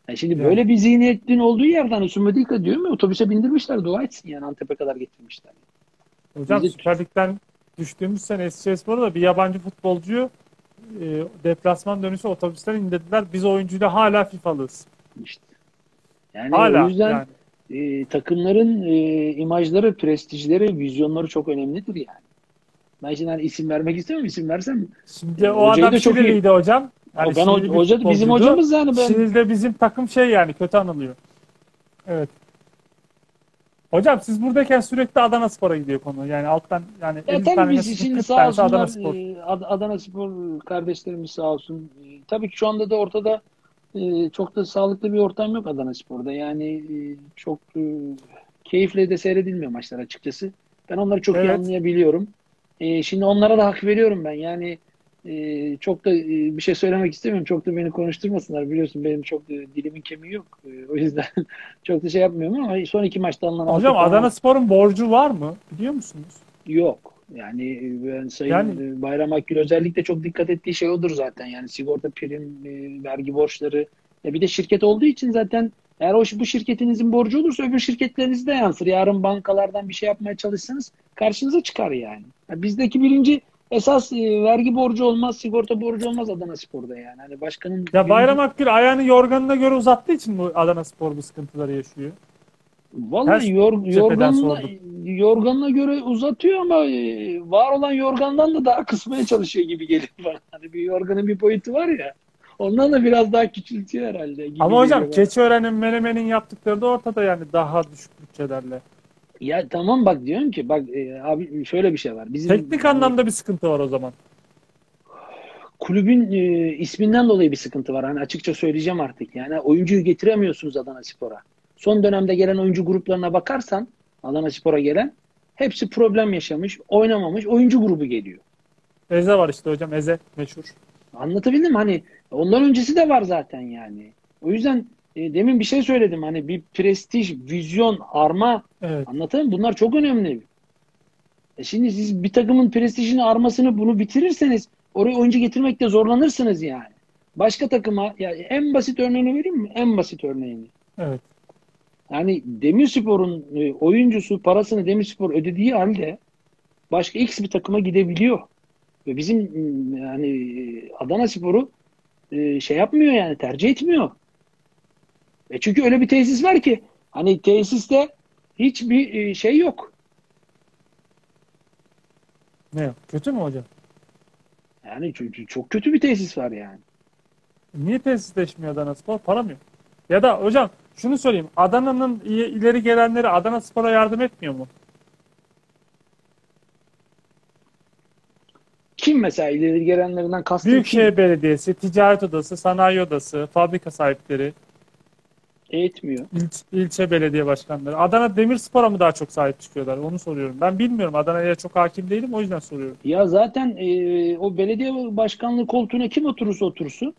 Yani şimdi Yani. böyle bir zihniyetin olduğu yerden Sumedika diyor mu otobüse bindirmişler dua etsin yani Antep'e kadar getirmişler. Hocam Bizi- Süper Lig'den düştüğümüz sene Eskişehirspor'da da bir yabancı futbolcuyu e, deplasman dönüşü otobüsten indirdiler. Biz oyuncuyla hala FIFA'lıyız. İşte. Yani Hala o yüzden yani. e, takımların e, imajları, prestijleri, vizyonları çok önemlidir yani. Ben şimdi hani isim vermek istemiyorum. İsim versem Şimdi o adam da çok iyi- hocam. Yani ben hoca, bizim hocamız yani ben Şiril'de bizim takım şey yani kötü anılıyor. Evet. Hocam siz buradayken sürekli Adana Spor'a gidiyor konu. Yani alttan yani Ya 50 tabii biz şimdi 40 sağ olsunlar Adana Spor. e, Ad- Adana Spor kardeşlerimiz sağ olsun. E, Tabii ki şu anda da ortada e, çok da sağlıklı bir ortam yok Adana Spor'da. Yani çok keyifle de seyredilmiyor maçlar açıkçası. Ben onları çok iyi Evet. anlayabiliyorum. E, Şimdi onlara da hak veriyorum ben. Yani e, çok da e, bir şey söylemek istemiyorum. Çok da beni konuşturmasınlar. Biliyorsun benim çok da dilimin kemiği yok. E, O yüzden çok da şey yapmıyorum ama son iki maçta alınan Hocam Adana Spor'un borcu var mı? Biliyor musunuz? Yok. Yani e, ben Sayın Yani- e, Bayram Akgül özellikle çok dikkat ettiği şey odur zaten. Yani sigorta prim, e, vergi borçları. E bir de şirket olduğu için zaten eğer o bu şirketinizin borcu olursa öbür şirketleriniz de yansır. Yarın bankalardan bir şey yapmaya çalışsanız karşınıza çıkar yani. Ya bizdeki birinci esas e, vergi borcu olmaz, sigorta borcu olmaz Adana Spor'da yani. Hani başkanın Ya Bayram Akgül ayağını yorganına göre uzattığı için mi Adana Spor bu sıkıntıları yaşıyor? Vallahi yor, yorganına, yorganına göre uzatıyor ama e, var olan yorgandan da daha kısmaya çalışıyor gibi geliyor bana. Hani bir yorganın bir boyutu var ya. Ondan da biraz daha küçültüyor herhalde. Gibi Ama hocam. Keçiören'in Menemen'in yaptıkları da ortada yani daha düşük bütçelerle. Ya tamam bak diyorum ki bak e, abi şöyle bir şey var. Bizim Teknik anlamda bir sıkıntı var o zaman. kulübün e, isminden dolayı bir sıkıntı var. Hani açıkça söyleyeceğim artık. Yani oyuncuyu getiremiyorsunuz Adana Spor'a. Son dönemde gelen oyuncu gruplarına bakarsan Adana Spor'a gelen hepsi problem yaşamış, oynamamış oyuncu grubu geliyor. Eze var işte hocam Eze meşhur. Anlatabildim mi? Hani ondan öncesi de var zaten yani. O yüzden e, demin bir şey söyledim. Hani bir prestij, vizyon, arma Evet. anlatayım? Bunlar çok önemli. E şimdi siz bir takımın prestijini, armasını bunu bitirirseniz oraya oyuncu getirmekte zorlanırsınız yani. Başka takıma ya en basit örneğini vereyim mi? En basit örneğini. Evet. Yani Demirspor'un e, oyuncusu parasını Demirspor ödediği halde başka X bir takıma gidebiliyor. Ve bizim yani e, Adana Spor'u e, şey yapmıyor yani tercih etmiyor. E çünkü öyle bir tesis var ki hani tesiste hiçbir e, şey yok. Ne? Kötü mü hocam? Yani çünkü çok kötü bir tesis var yani. Niye tesisleşmiyor Adana Spor? Para mı yok? Ya da hocam şunu söyleyeyim. Adana'nın ileri gelenleri Adana Spor'a yardım etmiyor mu? Kim mesela ileri gelenlerinden kastım kim? Büyükşehir Belediyesi, Ticaret Odası, Sanayi Odası, fabrika sahipleri, Etmiyor. ilç- ilçe belediye başkanları. Adana Demirspor'a mı daha çok sahip çıkıyorlar? Onu soruyorum. Ben bilmiyorum. Adana'ya çok hakim değilim. O yüzden soruyorum. Ya zaten e, o belediye başkanlığı koltuğuna kim oturursa otursun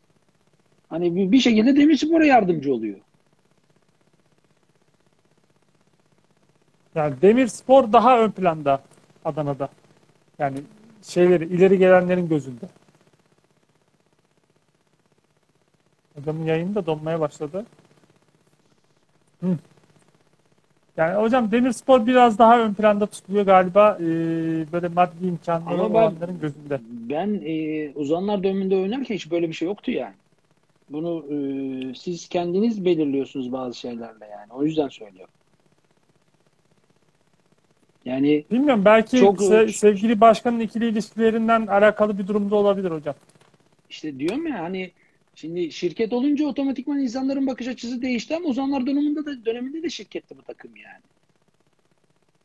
hani bir, bir şekilde Demirspor'a yardımcı oluyor. Yani Demirspor daha ön planda Adana'da. Yani şeyleri ileri gelenlerin gözünde. Hocamın yayını da donmaya başladı. Hı. Yani hocam Demirspor biraz daha ön planda tutuluyor galiba. Ee, böyle maddi imkanları Ama ben- olanların gözünde. Ben e, uzanlar döneminde oynarken hiç böyle bir şey yoktu yani. Bunu e, siz kendiniz belirliyorsunuz bazı şeylerle yani. O yüzden söylüyorum. Yani Bilmiyorum belki Çok- se- sevgili başkanın ikili ilişkilerinden alakalı bir durumda olabilir hocam. işte diyorum ya hani şimdi şirket olunca otomatikman insanların bakış açısı değişti ama uzanlar döneminde de döneminde de şirketti bu takım yani.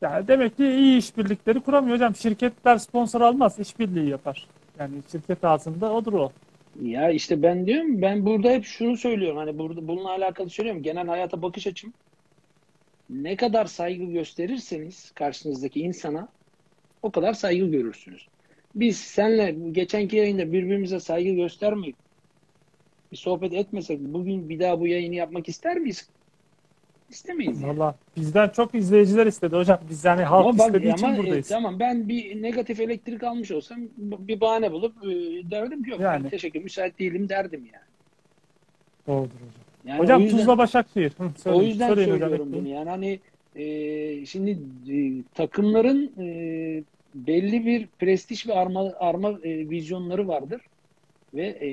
Yani demek ki iyi işbirlikleri kuramıyor hocam. Şirketler sponsor almaz, işbirliği yapar. Yani şirket ağzında odur o. Ya işte ben diyorum ben burada hep şunu söylüyorum hani burada bununla alakalı söylüyorum genel hayata bakış açım ne kadar saygı gösterirseniz karşınızdaki insana o kadar saygı görürsünüz. Biz senle geçenki yayında birbirimize saygı göstermeyip bir sohbet etmesek bugün bir daha bu yayını yapmak ister miyiz? İstemeyiz. yani. Valla bizden çok izleyiciler istedi hocam. Biz yani halk Ama bak istediği için ama e, buradayız. tamam ben bir negatif elektrik almış olsam bir bahane bulup e, derdim ki yok Yani. teşekkür müsait değilim derdim yani. Doğrudur hocam. Yani hocam o yüzden- Tuzla Başakşehir. Hı, O söyleyin, yüzden söyleyin söylüyorum bunu. Yani hani e, şimdi e, takımların e, belli bir prestij ve arma arma e, vizyonları vardır ve e,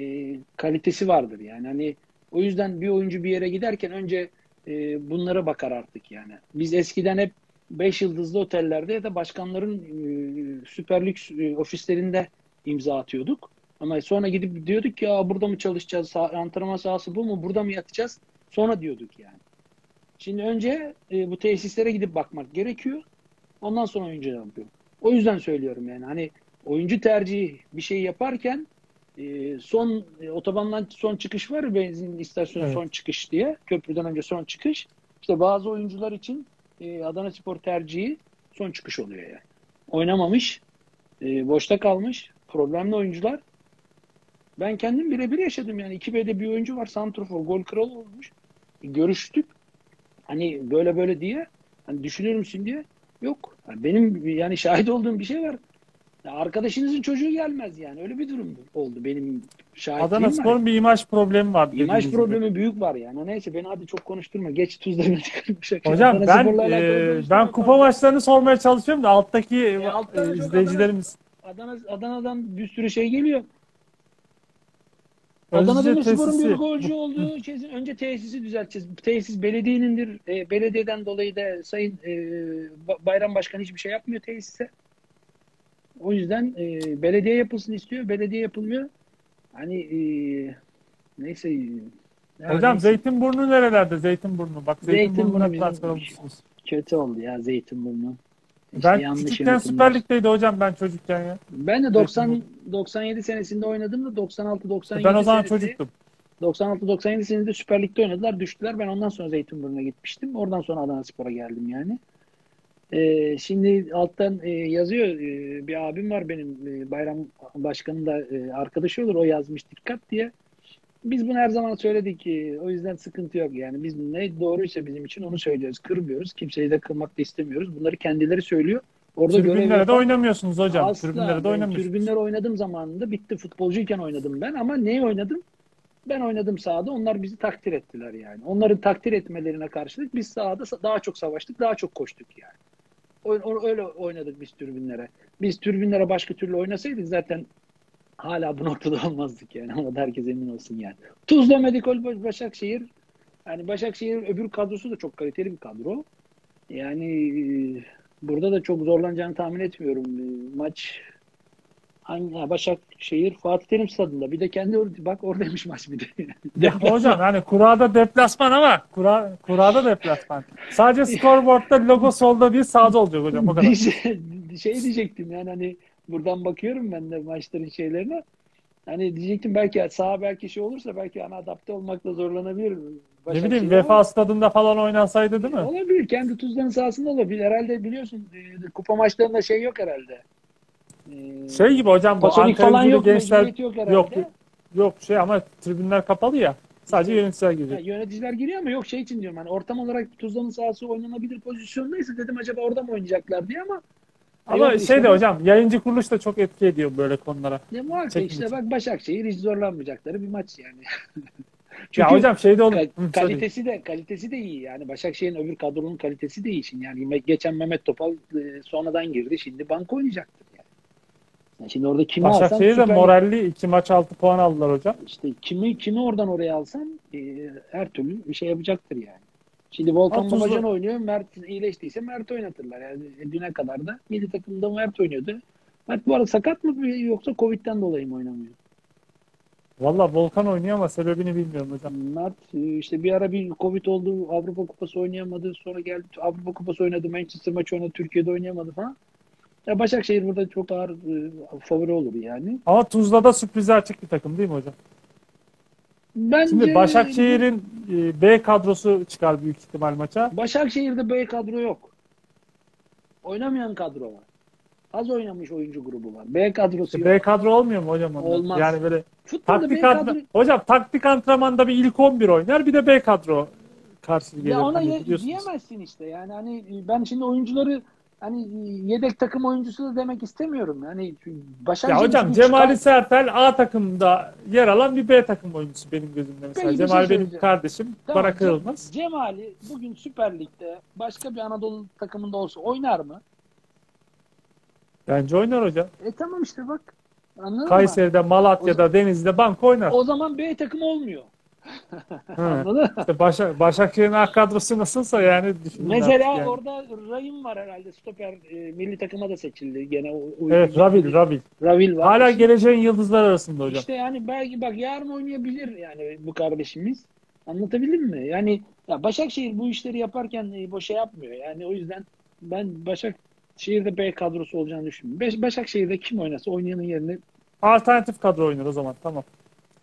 kalitesi vardır. Yani hani o yüzden bir oyuncu bir yere giderken önce e, bunlara bakar artık yani. Biz eskiden hep 5 yıldızlı otellerde ya da başkanların e, süper lüks e, ofislerinde imza atıyorduk. Ama sonra gidip diyorduk ki ya burada mı çalışacağız? Sah- antrenman sahası bu mu? Burada mı yatacağız? Sonra diyorduk yani. Şimdi önce e, bu tesislere gidip bakmak gerekiyor. Ondan sonra oyuncu yapıyor. O yüzden söylüyorum yani hani oyuncu tercihi bir şey yaparken e, son e, otobandan son çıkış var benzin istasyonu Evet. son çıkış diye köprüden önce son çıkış. İşte bazı oyuncular için e, Adana Spor tercihi son çıkış oluyor yani. Oynamamış, e, boşta kalmış, problemli oyuncular. Ben kendim birebir yaşadım yani. 2B'de bir oyuncu var, Santrofor, gol kralı olmuş. E, görüştük. Hani böyle böyle diye. Hani düşünür müsün diye. Yok. Yani benim yani şahit olduğum bir şey var. Ya arkadaşınızın çocuğu gelmez yani. Öyle bir durum oldu benim şahitliğim Adana var. Spor'un bir imaj problemi var. İmaj dediğiniz gibi. problemi büyük var yani. Neyse beni hadi çok konuşturma. Geç tuzlarını çıkarmış. Hocam Adana ben Spor'la e, ben kupa maçlarını sormaya çalışıyorum da alttaki E, izleyicilerimiz Adana, Adana'dan bir sürü şey geliyor. Adana Demirspor'un bir golcü olduğu kesin. Önce tesisi düzelteceğiz. Tesis belediyenindir. E, belediyeden dolayı da Sayın e, Ba- Bayram Başkanı hiçbir şey yapmıyor tesise. O yüzden e, belediye yapılsın istiyor. Belediye yapılmıyor. Hani e, neyse. ya Hocam neyse. Zeytinburnu nerelerde? Zeytinburnu. Bak Zeytinburnu'na Zeytinburnu transfer bizim- olmuşsunuz. kötü oldu ya Zeytinburnu. İşte Ben küçükken. Süper Lig'deydi hocam ben çocukken ya. Ben de 90 97 senesinde oynadım da 96 97 Ben o zaman senesi- çocuktum. 96-97 senesinde Süper Lig'de oynadılar. Düştüler. Ben ondan sonra Zeytinburnu'na gitmiştim. Oradan sonra Adana Spor'a geldim yani. Ee, şimdi alttan e, yazıyor. e, bir abim var benim. e, Bayram Başkan'ın da e, arkadaşı olur. O yazmış dikkat diye. Biz bunu her zaman söyledik. e, o yüzden sıkıntı yok. Yani biz ne doğruysa bizim için onu söylüyoruz. Kırmıyoruz. Kimseyi de kırmak da istemiyoruz. Bunları kendileri söylüyor. Orada Tribünlere de yapan- oynamıyorsunuz hocam. Asla. Tribünlere de oynamıyorsunuz. Tribünlere oynadım zamanında. Bitti. Futbolcuyken oynadım ben. Ama neyi oynadım? Ben oynadım sahada. Onlar bizi takdir ettiler yani. Onların takdir etmelerine karşılık biz sahada sa- daha çok savaştık, daha çok koştuk yani. O, o- öyle oynadık biz tribünlere. Biz tribünlere başka türlü oynasaydık zaten hala bu noktada olmazdık yani. Ama da herkes emin olsun yani. Tuzla Medikol Başakşehir yani Başakşehir öbür kadrosu da çok kaliteli bir kadro. Yani e, burada da çok zorlanacağını tahmin etmiyorum. E, Maç hangi ha, Başakşehir Fatih Terim stadında. Bir de kendi bak oradaymış maç bir de. Hocam hani kurada deplasman ama kura, kurada deplasman. Sadece scoreboard'da logo solda bir sağda olacak hocam o kadar. Şey, şey diyecektim yani hani buradan bakıyorum ben de maçların şeylerine. Hani diyecektim belki sağ belki şey olursa belki ana adapte olmakta zorlanabilir. Ne Başakşehir bileyim ama- Vefa stadında falan oynansaydı değil mi? Olabilir. Kendi Tuzla'nın sahasında olabilir. Herhalde biliyorsun e, kupa maçlarında şey yok herhalde. E, Şey gibi hocam bu Ankara falan yok. gençler yok herhalde. yok yok şey ama tribünler kapalı ya. Sadece yöneticiler Ya, girecek. yöneticiler giriyor ama yok şey için diyorum. Hani ortam olarak Tuzla'nın sahası oynanabilir pozisyondaysa dedim acaba orada mı oynayacaklar diye ama Ama yok şey işte. de hocam yayıncı kuruluş da çok etki ediyor böyle konulara. Ne muhakkak Çekim işte için. bak Başakşehir hiç zorlanmayacakları bir maç yani. ya hocam şey de olur. ka- kalitesi de kalitesi de iyi yani Başakşehir'in öbür kadronun kalitesi de iyi şimdi yani geçen Mehmet Topal e, sonradan girdi şimdi banka oynayacaktır yani. Yani şimdi orada kimi Başakşehir de moralli iki maç altı puan aldılar hocam. işte kimi kimi oradan oraya alsan e, her türlü bir şey yapacaktır yani. Şimdi Volkan Hatta Babacan oynuyor. Mert iyileştiyse Mert oynatırlar. Yani e, düne kadar da milli takımda Mert oynuyordu. Mert bu arada sakat mı yoksa Covid'den dolayı mı oynamıyor? Valla Volkan oynuyor ama sebebini bilmiyorum hocam. Mert e, işte bir ara bir Covid oldu. Avrupa Kupası oynayamadı. Sonra geldi Avrupa Kupası oynadı. Manchester maçı oynadı. Türkiye'de oynayamadı falan. Ya Başakşehir burada çok ağır e, favori olur yani. Ama Tuzla'da sürprize açık bir takım değil mi hocam? Bence Şimdi Başakşehir'in e, B kadrosu çıkar büyük ihtimal maça. Başakşehir'de böyle kadro yok. Oynamayan kadro var. Az oynamış oyuncu grubu var. B kadrosu yok. B kadro olmuyor mu hocam? onda? Olmaz. Yani böyle Futbolda B taktik kadro... hocam taktik antrenmanda bir ilk 11 oynar bir de B kadro karşı gelir. Ya ona Hani ye- diyemezsin işte. Yani hani ben şimdi oyuncuları hani yedek takım oyuncusu da demek istemiyorum. Yani Başakşehir Ya hocam Cemali çıkar- Sertel A takımda yer alan bir B takım oyuncusu benim gözümde mesela. Peki, şey Cemal benim söyleyeceğim. kardeşim. Tamam, bana kırılmaz. Cemali bugün Süper Lig'de başka bir Anadolu takımında olsa oynar mı? Bence oynar hocam. E tamam işte bak. Anladın mı? Kayseri'de, Malatya'da, Denizli'de banka oynar. O zaman B takım olmuyor. Anladın mı? İşte Başak, Başakşehir'in A kadrosu nasılsa yani Mesela yani. orada Rahim var herhalde. Stoper e, milli takıma da seçildi. Gene o, Evet Rabil, Rabil. Ravil var. Hala geleceğin yıldızlar arasında hocam. İşte yani belki bak yarın oynayabilir yani bu kardeşimiz. Anlatabildim mi? Yani ya Başakşehir bu işleri yaparken e, boşa yapmıyor. Yani o yüzden ben Başakşehir'de B kadrosu olacağını düşünmüyorum. Beş- Başakşehir'de kim oynasa oynayanın yerine Alternatif kadro oynar o zaman tamam.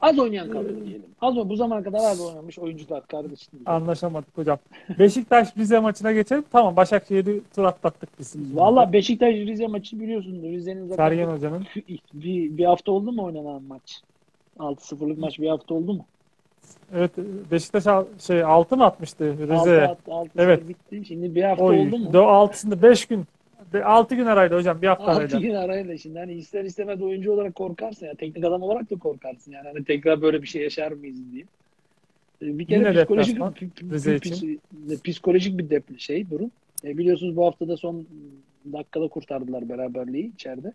Az oynayan kadro diyelim. Az o- bu zamana kadar az oynamış oyuncular kardeşim. Anlaşamadık hocam. Beşiktaş Rize maçına geçelim. Tamam Başakşehir'i tur atlattık biz. Valla Beşiktaş Rize maçı biliyorsunuz. Rize'nin zaten Sergen hocanın. bir, bir hafta oldu mu oynanan maç? 6-0'lık maç bir hafta oldu mu? Evet Beşiktaş şey 6 mı atmıştı Rize'ye? 6-6 Evet. bitti. Şimdi bir hafta Oy, oldu mu? do- altısında 5 gün. 6 gün araydı hocam bir hafta 6 araydı. gün arayla şimdi hani ister istemez oyuncu olarak korkarsın ya teknik adam olarak da korkarsın yani hani tekrar böyle bir şey yaşar mıyız diye. Ee, Bir kere Yine psikolojik Rize pi- pi- psikolojik bir dep şey durum. E, biliyorsunuz bu hafta da son dakikada kurtardılar beraberliği içeride.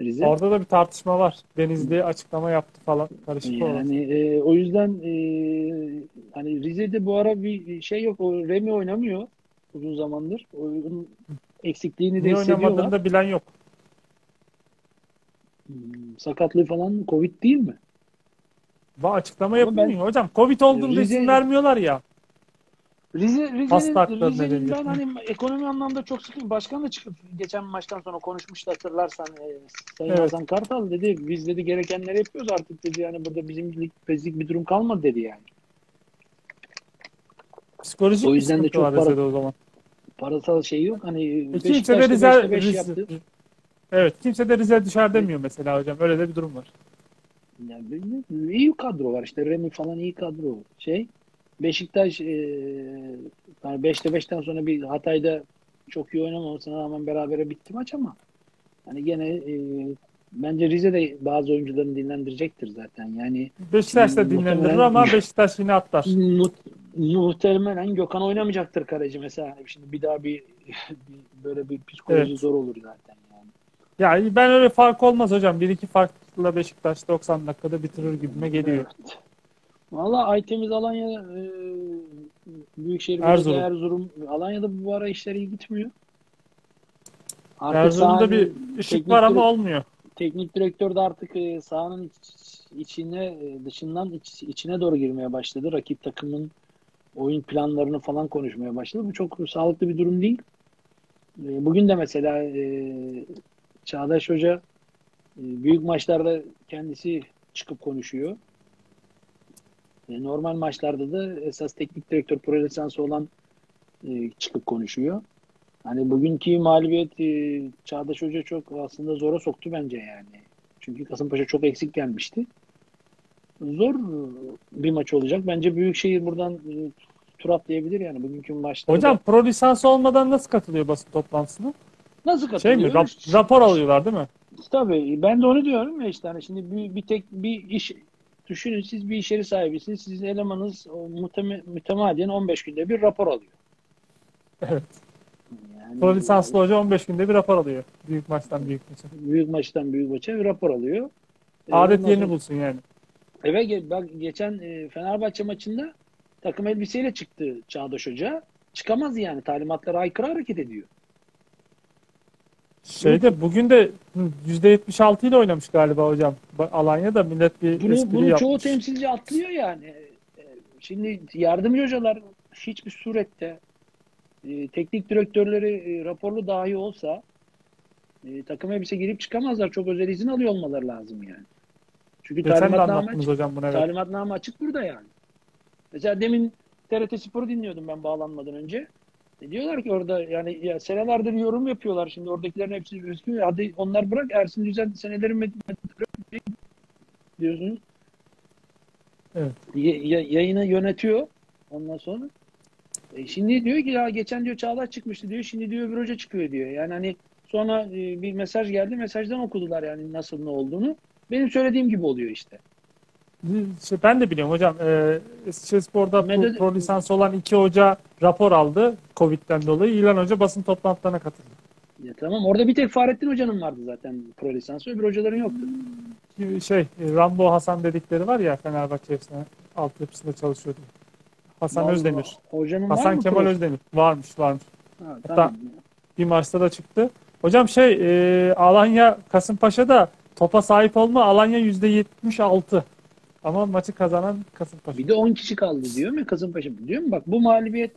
Rize. Orada da bir tartışma var. Denizli açıklama yaptı falan. Karışık. Yani e, o yüzden e, hani Rize'de bu ara bir şey yok. O Remi oynamıyor uzun zamandır. Onun eksikliğini de hissediyorlar. da bilen yok. Hmm, sakatlığı falan Covid değil mi? Va açıklama Ama ben- yapmıyor hocam. Covid olduğunda Rize- isim vermiyorlar ya. Rize, Rize'nin, Rize'nin ben hani ekonomi anlamda çok sıkıntı. Başkan da çıkıp geçen maçtan sonra konuşmuştu hatırlarsan. E, Sayın Evet. Hasan Kartal dedi biz dedi gerekenleri yapıyoruz artık dedi. Yani burada bizim lig, bezlik bir durum kalmadı dedi yani. Psikolojik O yüzden de çok para- o zaman. Parasal şey yok. Hani E, kimse de Rize, Rize- yaptı. Evet, kimse de Rize düşer demiyor mesela hocam. Öyle de bir durum var. Yani iyi kadro var işte Remi falan iyi kadro. Şey Beşiktaş e, yani 5'te 5'ten sonra bir Hatay'da çok iyi oynamamasına rağmen berabere bitti maç ama hani gene e, bence Rize de bazı oyuncularını dinlendirecektir zaten. Yani Beşiktaş da dinlendirir ama Beşiktaş yine atlar. mu- muhtemelen Gökhan oynamayacaktır kaleci mesela. Hani şimdi bir daha bir, bir- böyle bir psikoloji Evet. zor olur zaten yani. Yani ben öyle fark olmaz hocam. Bir iki farkla Beşiktaş 90 dakikada bitirir gibime geliyor. Evet. Valla Aytemiz Alanya e, Büyükşehir Erzurum. Erzurum. Alanya'da bu ara işler iyi gitmiyor. Artık Erzurum'da bir ışık var ama olmuyor. teknik direktör de artık e, sahanın iç- içine e, dışından iç- içine doğru girmeye başladı. Rakip takımın oyun planlarını falan konuşmaya başladı. Bu çok sağlıklı bir durum değil. E, Bugün de mesela e, Çağdaş Hoca e, büyük maçlarda kendisi çıkıp konuşuyor. Normal maçlarda da esas teknik direktör pro lisansı olan çıkıp konuşuyor. Hani bugünkü mağlubiyet Çağdaş Hoca çok aslında zora soktu bence yani. Çünkü Kasımpaşa çok eksik gelmişti. Zor e, bir maç olacak. Bence Büyükşehir buradan e, tur atlayabilir yani bugünkü maçta. Hocam pro lisansı olmadan nasıl katılıyor basın toplantısına? nasıl Şey mi? katılıyor? rap- rapor alıyorlar değil mi? Tabii ben de onu diyorum ya işte hani şimdi bir, bir tek bir iş düşünün siz bir iş yeri sahibisiniz. Sizin elemanınız müteme, mütemadiyen 15 günde bir rapor alıyor. Evet. Yani Pro lisanslı hoca 15 günde bir rapor alıyor. Büyük maçtan büyük maça. büyük maçtan büyük maça bir rapor alıyor. Ee, Adet yerini bulsun yani. Eve ge- bak geçen e, Fenerbahçe maçında takım elbiseyle çıktı Çağdaş Hoca. Çıkamaz yani talimatlara aykırı hareket ediyor. Şeyde bugün de %76 ile oynamış galiba hocam. Alanya'da millet bir Bunu, espri bunu yapmış. çoğu temsilci atlıyor yani. E, Şimdi yardımcı hocalar hiçbir surette e, teknik direktörleri e, raporlu dahi olsa e, takım elbise girip çıkamazlar. Çok özel izin alıyor olmaları lazım yani. Çünkü Geçen de talimatname anlattınız hocam bunu evet. Talimatname açık burada yani. Mesela demin TRT Spor'u dinliyordum ben bağlanmadan önce. E diyorlar ki orada yani ya senelerdir yorum yapıyorlar şimdi oradakilerin hepsi gözüküyor. Hadi onlar bırak Ersin Düzen senelerin met- met- diyorsunuz. Evet. Y- ya- yayını yönetiyor ondan sonra. E şimdi diyor ki ya geçen diyor Çağdaş çıkmıştı diyor. Şimdi diyor öbür hoca çıkıyor diyor. Yani hani sonra e, bir mesaj geldi. Mesajdan okudular yani nasıl ne olduğunu. Benim söylediğim gibi oluyor işte. Şey, ben de biliyorum hocam. Eskişehir Spor'da pro, Meded- pro lisans olan iki hoca rapor aldı Covid'den dolayı. İlan Hoca basın toplantılarına katıldı. Ya tamam orada bir tek Fahrettin Hoca'nın vardı zaten pro lisansı öbür hocaların yoktu. Şey, Rambo Hasan dedikleri var ya Fenerbahçe hepsine. altyapısında çalışıyordu. Hasan Vallahi Özdemir. Hocanın var Hasan mı Kemal prof? Özdemir. Varmış varmış. Ha, Hatta- tamam. Bir maçta da çıktı. Hocam şey e, Alanya Kasımpaşa'da topa sahip olma Alanya %76. Ama maçı kazanan Kasımpaşa. Bir de 10 kişi kaldı diyor mu Kasımpaşa? Diyor mu? Bak bu mağlubiyet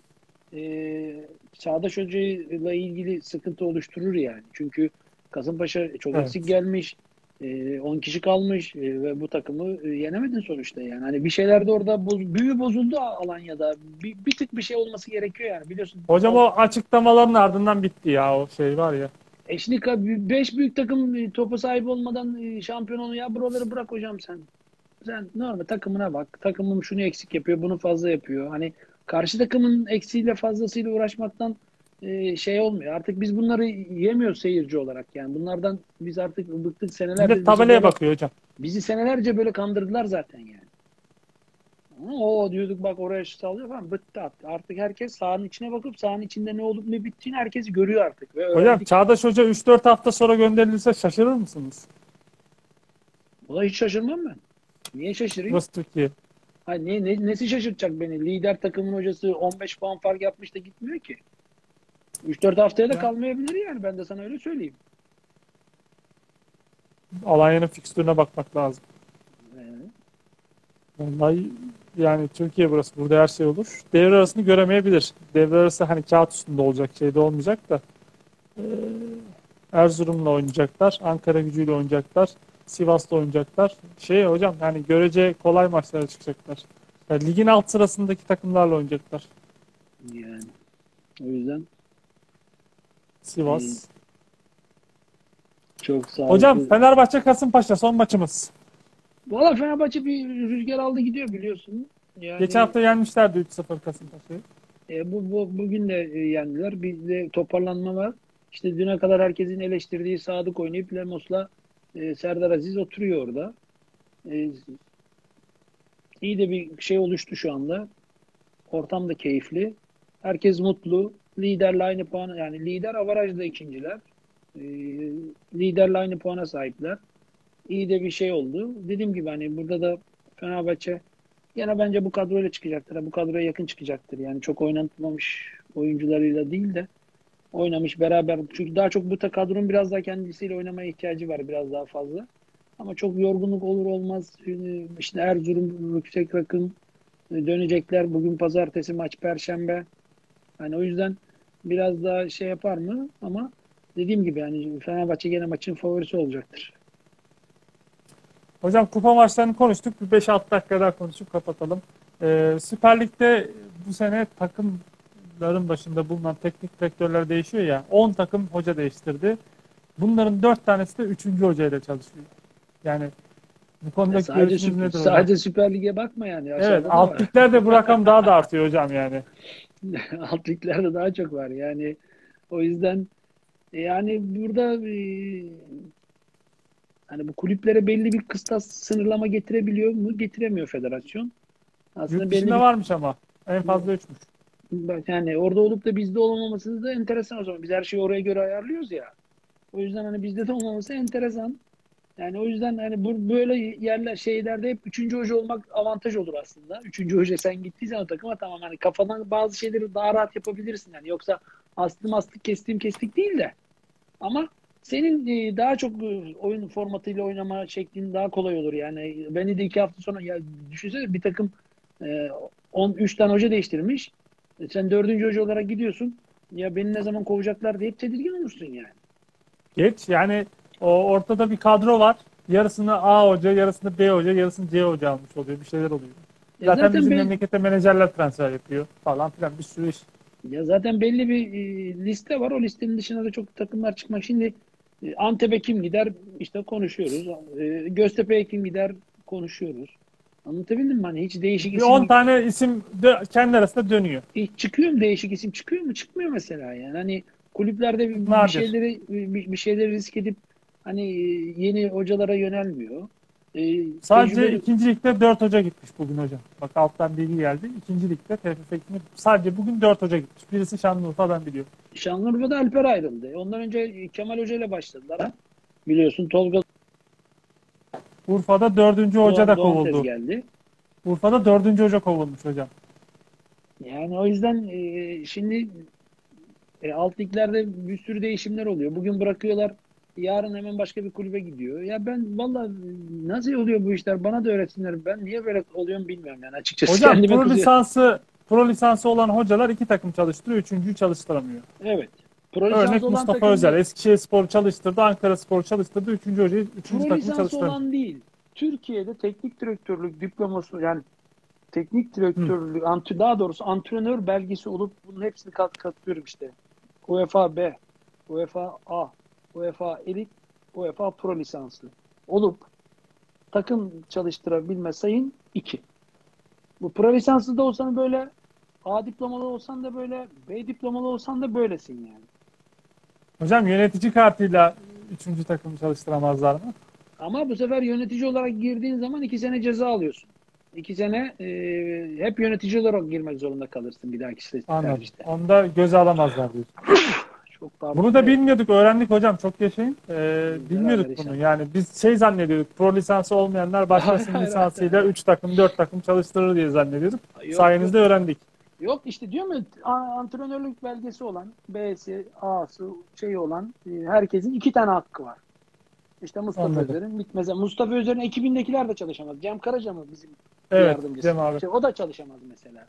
e, Çağdaş Hoca'yla ilgili sıkıntı oluşturur yani. Çünkü Kasımpaşa çok Evet. eksik gelmiş. E, 10 kişi kalmış e, ve bu takımı e, yenemedin sonuçta yani. Hani bir şeyler de orada boz, büyü bozuldu Alanya'da. Bir, bir tık bir şey olması gerekiyor yani biliyorsun. Hocam o açıklamaların ardından bitti ya o şey var ya. Eşnika 5 büyük takım e, topa sahip olmadan e, şampiyon oluyor. Ya buraları bırak hocam sen. Sen normal takımına bak. Takımım şunu eksik yapıyor, bunu fazla yapıyor. Hani karşı takımın eksiğiyle fazlasıyla uğraşmaktan e, şey olmuyor. Artık biz bunları yemiyoruz seyirci olarak. Yani bunlardan biz artık bıktık senelerce. Millet tabelaya bakıyor hocam. Bizi senelerce böyle kandırdılar zaten yani. O diyorduk bak oraya şu sallıyor falan bıttı artık. Artık herkes sahanın içine bakıp sahanın içinde ne olup ne bittiğini herkes görüyor artık. Ve Hocam öğrendik. Çağdaş Hoca 3-4 hafta sonra gönderilirse şaşırır mısınız? Buna hiç şaşırmam ben. Niye şaşırayım? Burası Türkiye. Ha, ne, ne, nesi şaşırtacak beni? Lider takımın hocası 15 puan fark yapmış da gitmiyor ki. 3-4 haftaya da Ya. kalmayabilir yani. Ben de sana öyle söyleyeyim. Alanya'nın fikstürüne bakmak lazım. Ee, Vallahi yani Türkiye burası. Burada her şey olur. Devre arasını göremeyebilir. Devre arası hani kağıt üstünde olacak şeyde olmayacak da. Ee, Erzurum'la oynayacaklar. Ankara gücüyle oynayacaklar. Sivas'la oynayacaklar. Şey hocam yani görece kolay maçlara çıkacaklar. Yani ligin alt sırasındaki takımlarla oynayacaklar. yani. O yüzden Sivas. çok sağ Hocam Fenerbahçe Kasımpaşa son maçımız. Valla Fenerbahçe bir rüzgar aldı gidiyor biliyorsun. Yani, Geçen hafta yenmişlerdi 3-0 Kasımpaşa'yı. E, bu, bu bugün de e, yendiler. Bir de toparlanma var. İşte düne kadar herkesin eleştirdiği Sadık oynayıp Lemos'la e, Serdar Aziz oturuyor orada. E, iyi de bir şey oluştu şu anda. Ortam da keyifli. Herkes mutlu. Liderle aynı puan yani lider avarajda ikinciler. E, liderle aynı puana sahipler. İyi de bir şey oldu. Dediğim gibi hani burada da Fenerbahçe Yine bence bu kadroyla çıkacaktır. Bu kadroya yakın çıkacaktır. Yani çok oynatmamış oyuncularıyla değil de oynamış beraber. Çünkü daha çok bu kadronun biraz daha kendisiyle oynamaya ihtiyacı var biraz daha fazla. Ama çok yorgunluk olur olmaz. İşte Erzurum yüksek rakım e, dönecekler. Bugün pazartesi maç perşembe. Yani o yüzden biraz daha şey yapar mı? Ama dediğim gibi yani Fenerbahçe gene maçın favorisi olacaktır. Hocam kupa maçlarını konuştuk. Bir 5-6 dakika daha konuşup kapatalım. Ee, Süper Lig'de bu sene takımların başında bulunan teknik direktörler değişiyor ya. 10 takım hoca değiştirdi. Bunların 4 tanesi de 3. hocayla çalışıyor. Yani bu Ya konudaki sadece, Süper, nedir sadece Süper Lig'e bakma yani. Evet, alt liglerde bu rakam daha da artıyor hocam yani. alt liglerde daha çok var. Yani o yüzden yani burada hani bu kulüplere belli bir kıstas sınırlama getirebiliyor mu? Getiremiyor federasyon. Aslında Yurt belli bir varmış ama. En fazla 3'müş. Bak yani orada olup da bizde olmaması da enteresan o zaman. Biz her şeyi oraya göre ayarlıyoruz ya. O yüzden hani bizde de olmaması enteresan. Yani o yüzden hani bu böyle yerler şeylerde hep üçüncü hoca olmak avantaj olur aslında. Üçüncü hoca sen gittiysen o takıma tamam hani kafadan bazı şeyleri daha rahat yapabilirsin yani. Yoksa astım astık kestim kestik değil de. Ama senin e, daha çok e, oyun formatıyla oynama şeklin daha kolay olur yani. Beni de iki hafta sonra ya düşünsene bir takım e, 13 tane hoca değiştirmiş. E, Sen dördüncü hoca olarak gidiyorsun. Ya beni ne zaman kovacaklar hep tedirgin olursun yani. Geç yani o ortada bir kadro var. Yarısını A hoca, yarısını B hoca, yarısını C hoca almış oluyor. Bir şeyler oluyor. Ya Zaten, zaten bizim ben- memlekette menajerler transfer yapıyor falan filan bir sürü iş. Ya zaten belli bir e, liste var. O listenin dışına da çok takımlar çıkmak. Şimdi e, Antep'e kim gider? İşte konuşuyoruz. E, Göztepe'ye kim gider? Konuşuyoruz. Anlatabildim mi? Hani hiç değişik isim 10 tane isim dö- kendi arasında dönüyor. hiç çıkıyor mu değişik isim çıkıyor mu? Çıkmıyor mesela yani. Hani kulüplerde bir, bir şeyleri bir, bir şeyleri risk edip hani e, yeni hocalara yönelmiyor. E, Sadece tecrübeli- ikinci ligde 4 hoca gitmiş bugün hocam. Bak alttan bilgi geldi. İkinci ligde TFF 2'nin sadece bugün 4 hoca gitmiş. Birisi Şanlıurfa ben biliyorum. Şanlıurfa'da Alper ayrıldı. Ondan önce Kemal Hoca ile başladılar. Ha? Biliyorsun Tolga Urfa'da dördüncü hoca da kovuldu. geldi. Urfa'da dördüncü hoca kovulmuş hocam. Yani o yüzden e, şimdi e, alt liglerde bir sürü değişimler oluyor. Bugün bırakıyorlar. Yarın hemen başka bir kulübe gidiyor. Ya ben valla nasıl oluyor bu işler? Bana da öğretsinler. Ben niye böyle oluyorum bilmiyorum yani açıkçası. Hocam pro kızıyorum. lisansı pro lisansı olan hocalar iki takım çalıştırıyor, üçüncüyü çalıştıramıyor. Evet. Pro Örnek Mustafa takım Özel. Eskişehir Spor çalıştırdı, Ankara Spor çalıştırdı, üçüncü hocayı üçüncü Pro takımı lisans çalıştırdı. olan değil. Türkiye'de teknik direktörlük diploması yani teknik direktörlük, antı daha doğrusu antrenör belgesi olup bunun hepsini kat, katlıyorum işte. UEFA B, UEFA A, UEFA Elit, UEFA Pro lisanslı olup takım çalıştırabilme sayın 2. Bu pro lisanslı da olsan böyle A diplomalı olsan da böyle B diplomalı olsan da böylesin yani. Hocam yönetici kartıyla üçüncü takımı çalıştıramazlar mı? Ama bu sefer yönetici olarak girdiğin zaman iki sene ceza alıyorsun. İki sene e, hep yönetici olarak girmek zorunda kalırsın bir dahaki sene Anladım. tercihte. Onda göze alamazlar diyorsun. Çok pardon. Bunu da bilmiyorduk, öğrendik hocam. Çok yaşayın. Ee, bilmiyorduk bunu. Yani biz şey zannediyorduk. Pro lisansı olmayanlar başkasının lisansıyla 3 takım, 4 takım çalıştırır diye zannediyorduk. Yok, Sayenizde öğrendik. Yok işte diyor mu antrenörlük belgesi olan B'si, A'sı şey olan e, herkesin iki tane hakkı var. İşte Mustafa Anladım. Özer'in bitmez. Mustafa Özer'in ekibindekiler de çalışamaz. Cem Karaca mı bizim Evet, yardımcısı? Cem abi. İşte o da çalışamaz mesela.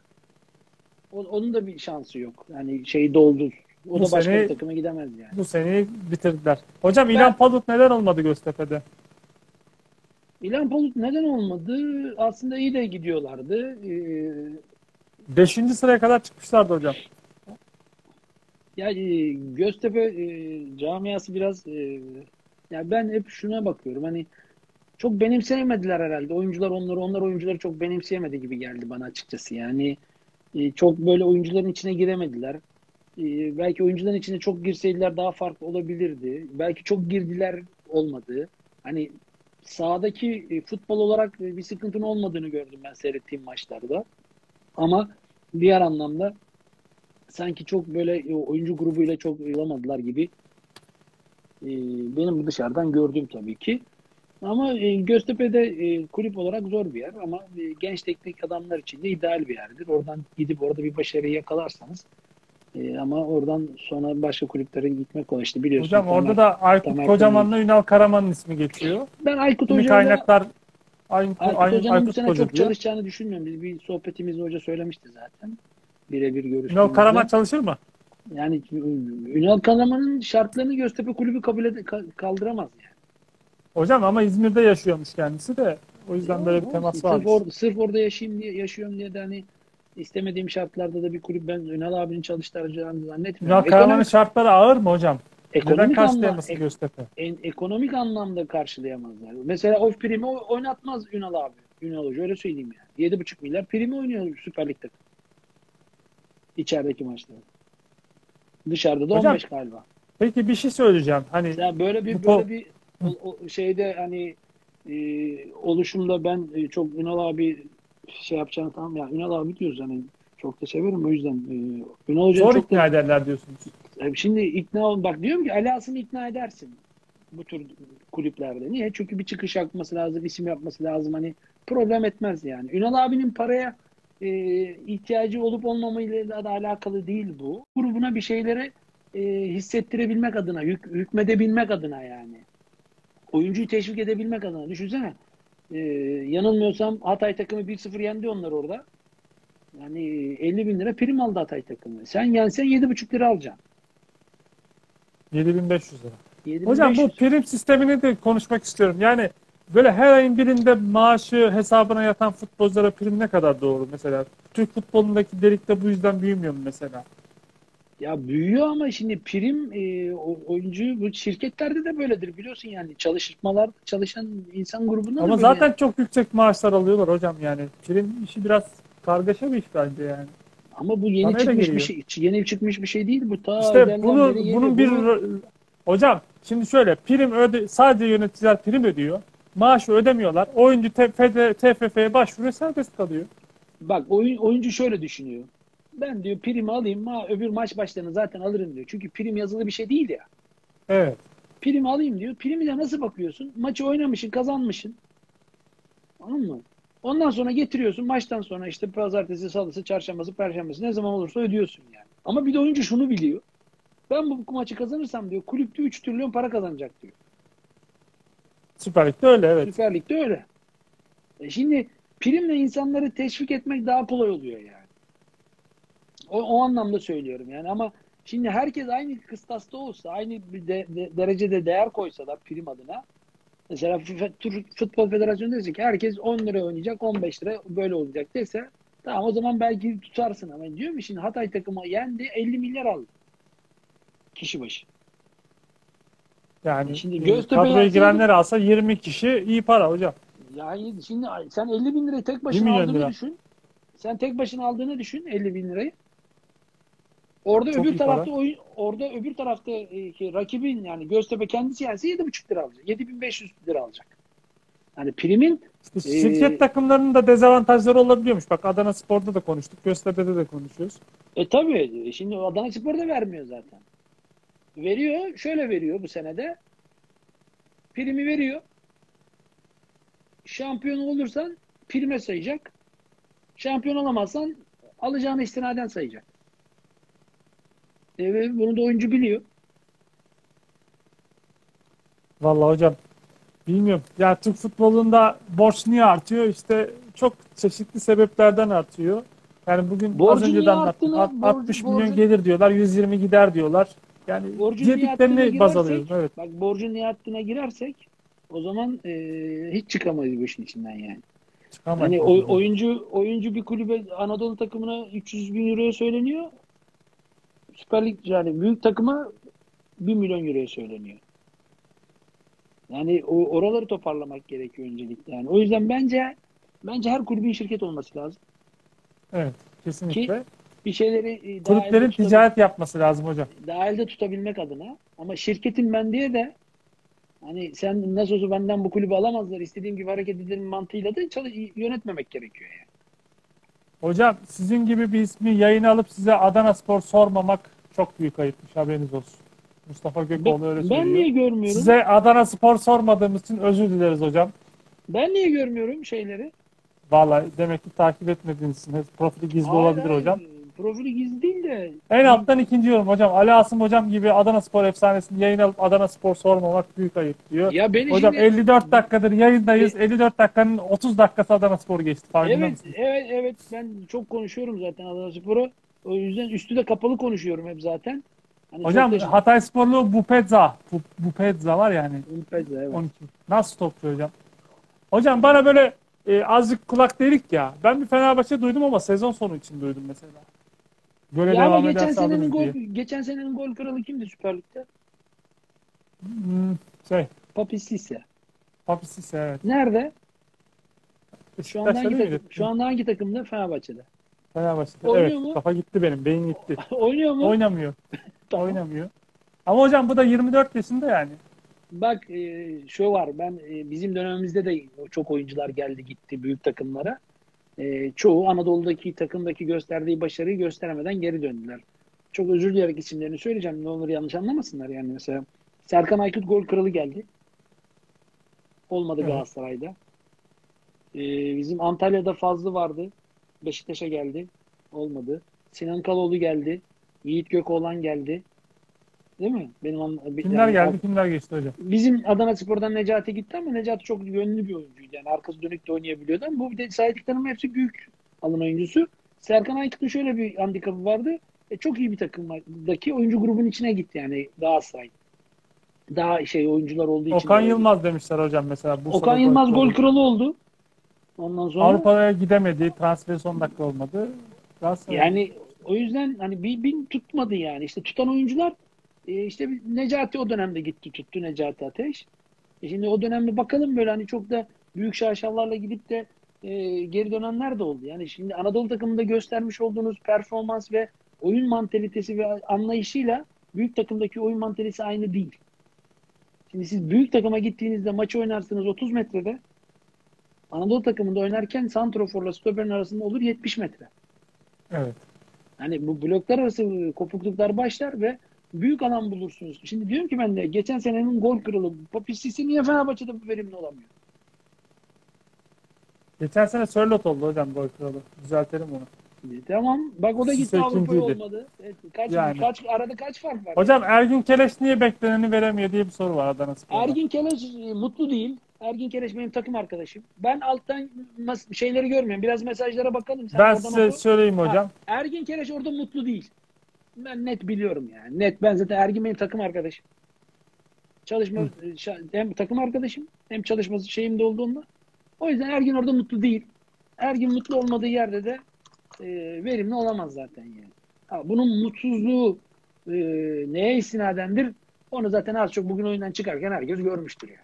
O, onun da bir şansı yok. Yani şeyi doldu. O Bu da başka sene- bir takıma gidemez yani. Bu seneyi bitirdiler. Hocam Ben- İlhan Palut neden olmadı Göztepe'de? İlhan Palut neden olmadı? Aslında iyi de gidiyorlardı. Ee, Beşinci sıraya kadar çıkmışlardı hocam. yani Göztepe e, camiası biraz e, yani ben hep şuna bakıyorum. Hani çok benimseyemediler herhalde. Oyuncular onları, onlar oyuncuları çok benimseyemedi gibi geldi bana açıkçası. Yani e, çok böyle oyuncuların içine giremediler. E, belki oyuncuların içine çok girseydiler daha farklı olabilirdi. Belki çok girdiler olmadı. Hani sahadaki e, futbol olarak bir sıkıntının olmadığını gördüm ben seyrettiğim maçlarda. Ama diğer anlamda sanki çok böyle e, oyuncu grubuyla çok uyulamadılar gibi e, benim dışarıdan gördüğüm tabii ki. Ama e, Göztepe'de kulüp olarak zor bir yer ama genç teknik adamlar için de ideal bir yerdir. Oradan gidip orada bir başarıyı yakalarsanız e, ama oradan sonra başka kulüplere gitmek kolay. İşte biliyorsun. Hocam orada da Aykut Tamer Kocaman'la Ünal Karaman'ın ismi geçiyor. ben Aykut Hoca'yla kaynaklar Aykut, Aykut Aykut, Hoca'nın bu Aykut sene Hoca çok diyor. çalışacağını düşünmüyorum. Biz bir sohbetimizde hoca söylemişti zaten. Birebir görüştüğümüzde. Ünal Karaman çalışır mı? Yani Ünal Karaman'ın şartlarını Göztepe kulübü kabul ede- ka- kaldıramaz yani. Hocam ama İzmir'de yaşıyormuş kendisi de. O yüzden böyle bir Ya, temas sırf, var. orada, sırf orada yaşayayım diye yaşıyorum diye de hani istemediğim şartlarda da bir kulüp ben Ünal abinin çalıştıracağını zannetmiyorum. Ünal Karaman'ın şartları ağır mı hocam? Neden ekonomik, anlam, karşılayamasın ek- Göztepe? en- ekonomik anlamda karşılayamazlar. Mesela o primi oynatmaz Ünal abi. Ünal Hoca öyle söyleyeyim yani. 7,5 milyar primi oynuyor Süper Lig'de. İçerideki maçlarda. Dışarıda da Hocam, 15 galiba. Peki bir şey söyleyeceğim. Hani Yani böyle bir böyle bir o- o şeyde hani e, oluşumda ben e, çok Ünal abi şey yapacağını tamam ya Ünal abi diyoruz hani çok da severim o yüzden e, Ünal Hoca'nın zor çok da ikna ederler diyorsunuz. e, şimdi ikna ol bak diyorum ki Ali Asım'ı ikna edersin bu tür kulüplerde. Niye? Çünkü bir çıkış yapması lazım, isim yapması lazım. Hani problem etmez yani. Ünal abinin paraya e, ihtiyacı olup olmamayla da alakalı değil bu. Grubuna bir şeyleri e, hissettirebilmek adına, hük- hükmedebilmek adına yani. Oyuncuyu teşvik edebilmek adına. Düşünsene. E, yanılmıyorsam Hatay takımı 1-0 yendi onlar orada. Yani 50 bin lira prim aldı Hatay takımı. Sen yensen 7,5 lira alacaksın. 7500 lira. 7500. Hocam bu prim sistemini de konuşmak istiyorum. Yani böyle her ayın birinde maaşı hesabına yatan futbolculara prim ne kadar doğru mesela? Türk futbolundaki delik de bu yüzden büyümüyor mu mesela? Ya büyüyor ama şimdi prim e, oyuncu bu şirketlerde de böyledir biliyorsun yani çalışmalar çalışan insan grubunda da Ama böyle zaten yani. çok yüksek maaşlar alıyorlar hocam yani. Prim işi biraz kargaşa bir iş bence yani. ama bu yeni Bana çıkmış bir şey yeni çıkmış bir şey değil bu ta İşte bunu geliyor. bunun bir Bunu- hocam şimdi şöyle prim öde sadece yöneticiler prim ödüyor. Maaşı ödemiyorlar. Oyuncu TFF'ye başvuruyor serbest kalıyor. bak oyun, oyuncu şöyle düşünüyor. Ben diyor primi alayım ma öbür maç başlarını zaten alırım diyor. Çünkü prim yazılı bir şey değil ya. Evet. Primi alayım diyor. Primi de nasıl bakıyorsun? Maçı oynamışsın, kazanmışsın. Anladın mı? Ondan sonra getiriyorsun maçtan sonra işte pazartesi, salısı, çarşambası, perşembesi ne zaman olursa ödüyorsun yani. Ama bir de oyuncu şunu biliyor. Ben bu maçı kazanırsam diyor kulüpte 3 trilyon para kazanacak diyor. Süper Lig'de öyle evet. Süper Lig'de öyle. E şimdi primle insanları teşvik etmek daha kolay oluyor yani. O, o anlamda söylüyorum yani ama şimdi herkes aynı kıstasta olsa, aynı bir de, de, derecede değer koysalar prim adına mesela Futbol Federasyonu dese ki herkes 10 lira oynayacak, 15 lira böyle olacak dese tamam o zaman belki tutarsın ama diyor mu şimdi Hatay takımı yendi 50 milyar aldı. Kişi başı. Yani Şimdi e, Göztepe kadroya girenler alsa 20 kişi iyi para hocam. Yani şimdi sen 50 bin lirayı tek 1 başına aldığını lira. düşün. Sen tek başına aldığını düşün 50 bin lirayı. Orada Çok öbür tarafta para. oyun, orada öbür tarafta e, ki rakibin yani Göztepe kendisi yense 7,5 lira alacak. 7500 lira alacak. Yani primin İşte Ee, şirket takımlarının da dezavantajları olabiliyormuş. Bak Adana Spor'da da konuştuk. Göztepe'de de konuşuyoruz. e tabii şimdi Adana Spor da vermiyor zaten. Veriyor, şöyle veriyor bu senede. Primi veriyor. Şampiyon olursan prime sayacak. Şampiyon olamazsan alacağını istinaden sayacak. E, ve bunu da oyuncu biliyor. Vallahi hocam bilmiyorum. Ya Türk futbolunda borç niye artıyor? İşte çok çeşitli sebeplerden artıyor. Yani bugün Borcun az önce de anlattım. Alt- borcu- 60 milyon borcun- gelir diyorlar, 120 gider diyorlar. Yani Borcun arttığına baz alıyorum. Evet. Bak borcun niye arttığına girersek o zaman e, hiç çıkamayız bu işin içinden yani. Çıkamayız. Hani oy- oyuncu oyuncu bir kulübe Anadolu takımına 300 bin euroya söyleniyor. Süper Lig yani büyük takıma 1 milyon euroya söyleniyor. Yani o, oraları toparlamak gerekiyor öncelikle. Yani o yüzden bence bence her kulübün şirket olması lazım. Evet, kesinlikle. Bir şeyleri e, Kulüplerin ticaret yapması lazım hocam. dahilde tutabilmek adına. Ama şirketin ben diye de hani sen nasıl olsa benden bu kulübü alamazlar istediğim gibi hareket ederim mantığıyla da çalış- yönetmemek gerekiyor yani. Hocam sizin gibi bir ismi yayına alıp size Adana Spor sormamak çok büyük ayıpmış. Haberiniz olsun. Mustafa Gökoğlu öyle Ben, söylüyor. ben niye görmüyorum? Size Adana Spor sormadığımız için özür dileriz hocam. Ben niye görmüyorum şeyleri? Vallahi demek ki takip etmediğiniz için profili gizli Hayır, olabilir hocam. Profili gizli değil de En alttan ikinci yorum hocam. Ali Asım hocam gibi Adana Spor efsanesini yayın alıp Adana Spor sormamak büyük ayıp diyor. ya beni Hocam şimdi 54 dakikadır yayındayız. 54 dakikanın 30 dakikası Adana Spor geçti. Farkında evet mısınız? evet evet ben çok konuşuyorum zaten Adana Spor'u. O yüzden üstü de kapalı konuşuyorum hep zaten. Hani Hocam da- Hatay Sporlu Bupedza. Bu, Bupedza var yani. Ülpez'de, evet. 12. Nasıl topçu hocam? Hocam bana böyle e, azıcık kulak delik ya. Ben bir Fenerbahçe duydum ama sezon sonu için duydum mesela. Böyle Ya ama devam geçen senenin gol diye. geçen senenin gol kralı kimdi Süper Lig'de? Hmm, şey, Papi Sisse evet. Nerede? Şu anda hangi takım? miydi? Şu anda hangi takımda? Fenerbahçe'de. Fenerbahçe'de. Oynuyor Evet, mu? kafa gitti benim. Beyin gitti. Oynuyor mu? Oynamıyor. Tamam. Oynamıyor. Ama hocam bu da 24 yaşında yani. Bak e, şu var ben e, bizim dönemimizde de çok oyuncular geldi gitti büyük takımlara. E, çoğu Anadolu'daki takımdaki gösterdiği başarıyı gösteremeden geri döndüler. Çok özür dileyerek isimlerini söyleyeceğim. Ne olur yanlış anlamasınlar yani mesela. Serkan Aykut gol kralı geldi. Olmadı Evet. Galatasaray'da. E, bizim Antalya'da Fazlı vardı. Beşiktaş'a geldi. Olmadı. Sinan Kaloğlu geldi. Yiğit Gökoğlan geldi. Değil mi? Benim an- Kimler yani geldi, kimler geçti hocam? Bizim Adana Spor'dan Necati gitti ama Necati çok yönlü bir oyuncuydu. Yani arkası dönük de oynayabiliyordu ama bu bir de saydıklarımın hepsi büyük alın oyuncusu. Serkan Aykut'un şöyle bir handikapı vardı. E, çok iyi bir takımdaki oyuncu grubun içine gitti yani Galatasaray. Daha şey oyuncular olduğu için. Okan de- Yılmaz demişler hocam mesela. Bursa'da Okan Yılmaz gol kralı. oldu. Ondan sonra Avrupa'ya gidemedi. Transfer son dakika olmadı. Galatasaray- yani o yüzden hani bir bin tutmadı yani. İşte tutan oyuncular e, işte Necati o dönemde gitti tuttu Necati Ateş. E şimdi o dönemde bakalım böyle hani çok da büyük şaşalarla gidip de e, geri dönenler de oldu. Yani şimdi Anadolu takımında göstermiş olduğunuz performans ve oyun mantalitesi ve anlayışıyla büyük takımdaki oyun mantalitesi aynı değil. Şimdi siz büyük takıma gittiğinizde maçı oynarsınız 30 metrede. Anadolu takımında oynarken santroforla stoperin arasında olur 70 metre. Evet. Yani bu bloklar arası kopukluklar başlar ve büyük alan bulursunuz. Şimdi diyorum ki ben de geçen senenin gol kralı Papi Sisi niye Fenerbahçe'de bu verimli olamıyor? Geçen sene Sörlot oldu hocam gol kralı. Düzeltelim onu. Tamam. Bak o da gitti Avrupa'ya olmadı. Evet, kaç, Yani. kaç, arada kaç fark var? Hocam Ergin Keleş niye bekleneni veremiyor diye bir soru var Adana Spor'da. Ergin Keleş e, mutlu değil. Ergin Keleş benim takım arkadaşım. Ben alttan şeyleri görmüyorum. Biraz mesajlara bakalım. Sen ben size oku. söyleyeyim hocam. Ha, Ergin Keleş orada mutlu değil. Ben net biliyorum yani. Net ben zaten Ergin benim takım arkadaşım. Çalışma şa- hem takım arkadaşım hem çalışması şeyimde olduğunda. O yüzden Ergin orada mutlu değil. Ergin mutlu olmadığı yerde de e, verimli olamaz zaten yani. Ha, bunun mutsuzluğu e, neye istinadendir? Onu zaten az çok bugün oyundan çıkarken herkes görmüştür yani.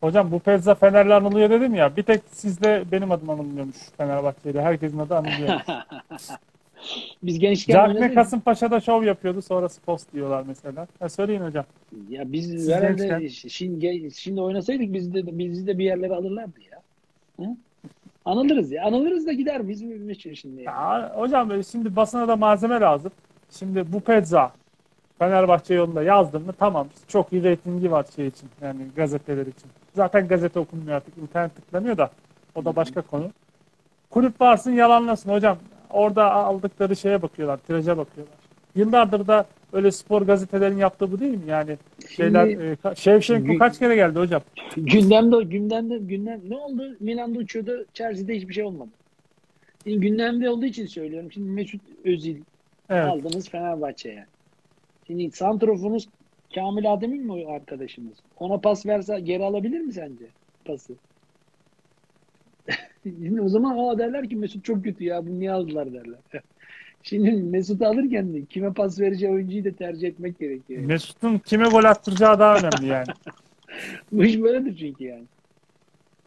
Hocam bu Pezza Fener'le anılıyor dedim ya. Bir tek sizde benim adım anılmıyormuş Fenerbahçe'yle. Herkesin adı anılıyor. Biz gençken Cahme oynasaydık- Kasımpaşa'da şov yapıyordu. Sonrası post diyorlar mesela. Ha, söyleyin hocam. Ya biz Siz herhalde gençken- şimdi, şimdi oynasaydık biz de bizi de bir yerlere alırlardı ya. Hı? Anılırız ya. Anılırız da gider bizim için şimdi. ya. Ya, hocam şimdi basına da malzeme lazım. Şimdi bu Pezza Fenerbahçe yolunda yazdım mı tamam. Çok iyi reytingi var şey için. Yani gazeteler için. Zaten gazete okunmuyor artık. internet tıklanıyor da. O da başka konu. Kulüp varsın yalanlasın hocam. Orada aldıkları şeye bakıyorlar. Tiraja bakıyorlar. Yıllardır da öyle spor gazetelerin yaptığı bu değil mi? Yani şeyler Şimdi- e, Şevşenko kaç kere geldi hocam? Gündemde gündemde gündem ne oldu? Milan'da uçuyordu. Chelsea'de hiçbir şey olmadı. Şimdi gündemde olduğu için söylüyorum. Şimdi Mesut Özil Evet. aldınız Fenerbahçe'ye. Şimdi santrofonuz Kamil Adem'in mi arkadaşımız? Ona pas verse geri alabilir mi sence pası? Şimdi o zaman o derler ki Mesut çok kötü ya bunu niye aldılar derler. Şimdi Mesut'u alırken de kime pas vereceği oyuncuyu da tercih etmek gerekiyor. Mesut'un kime gol attıracağı daha önemli yani. Bu iş böyledir çünkü yani.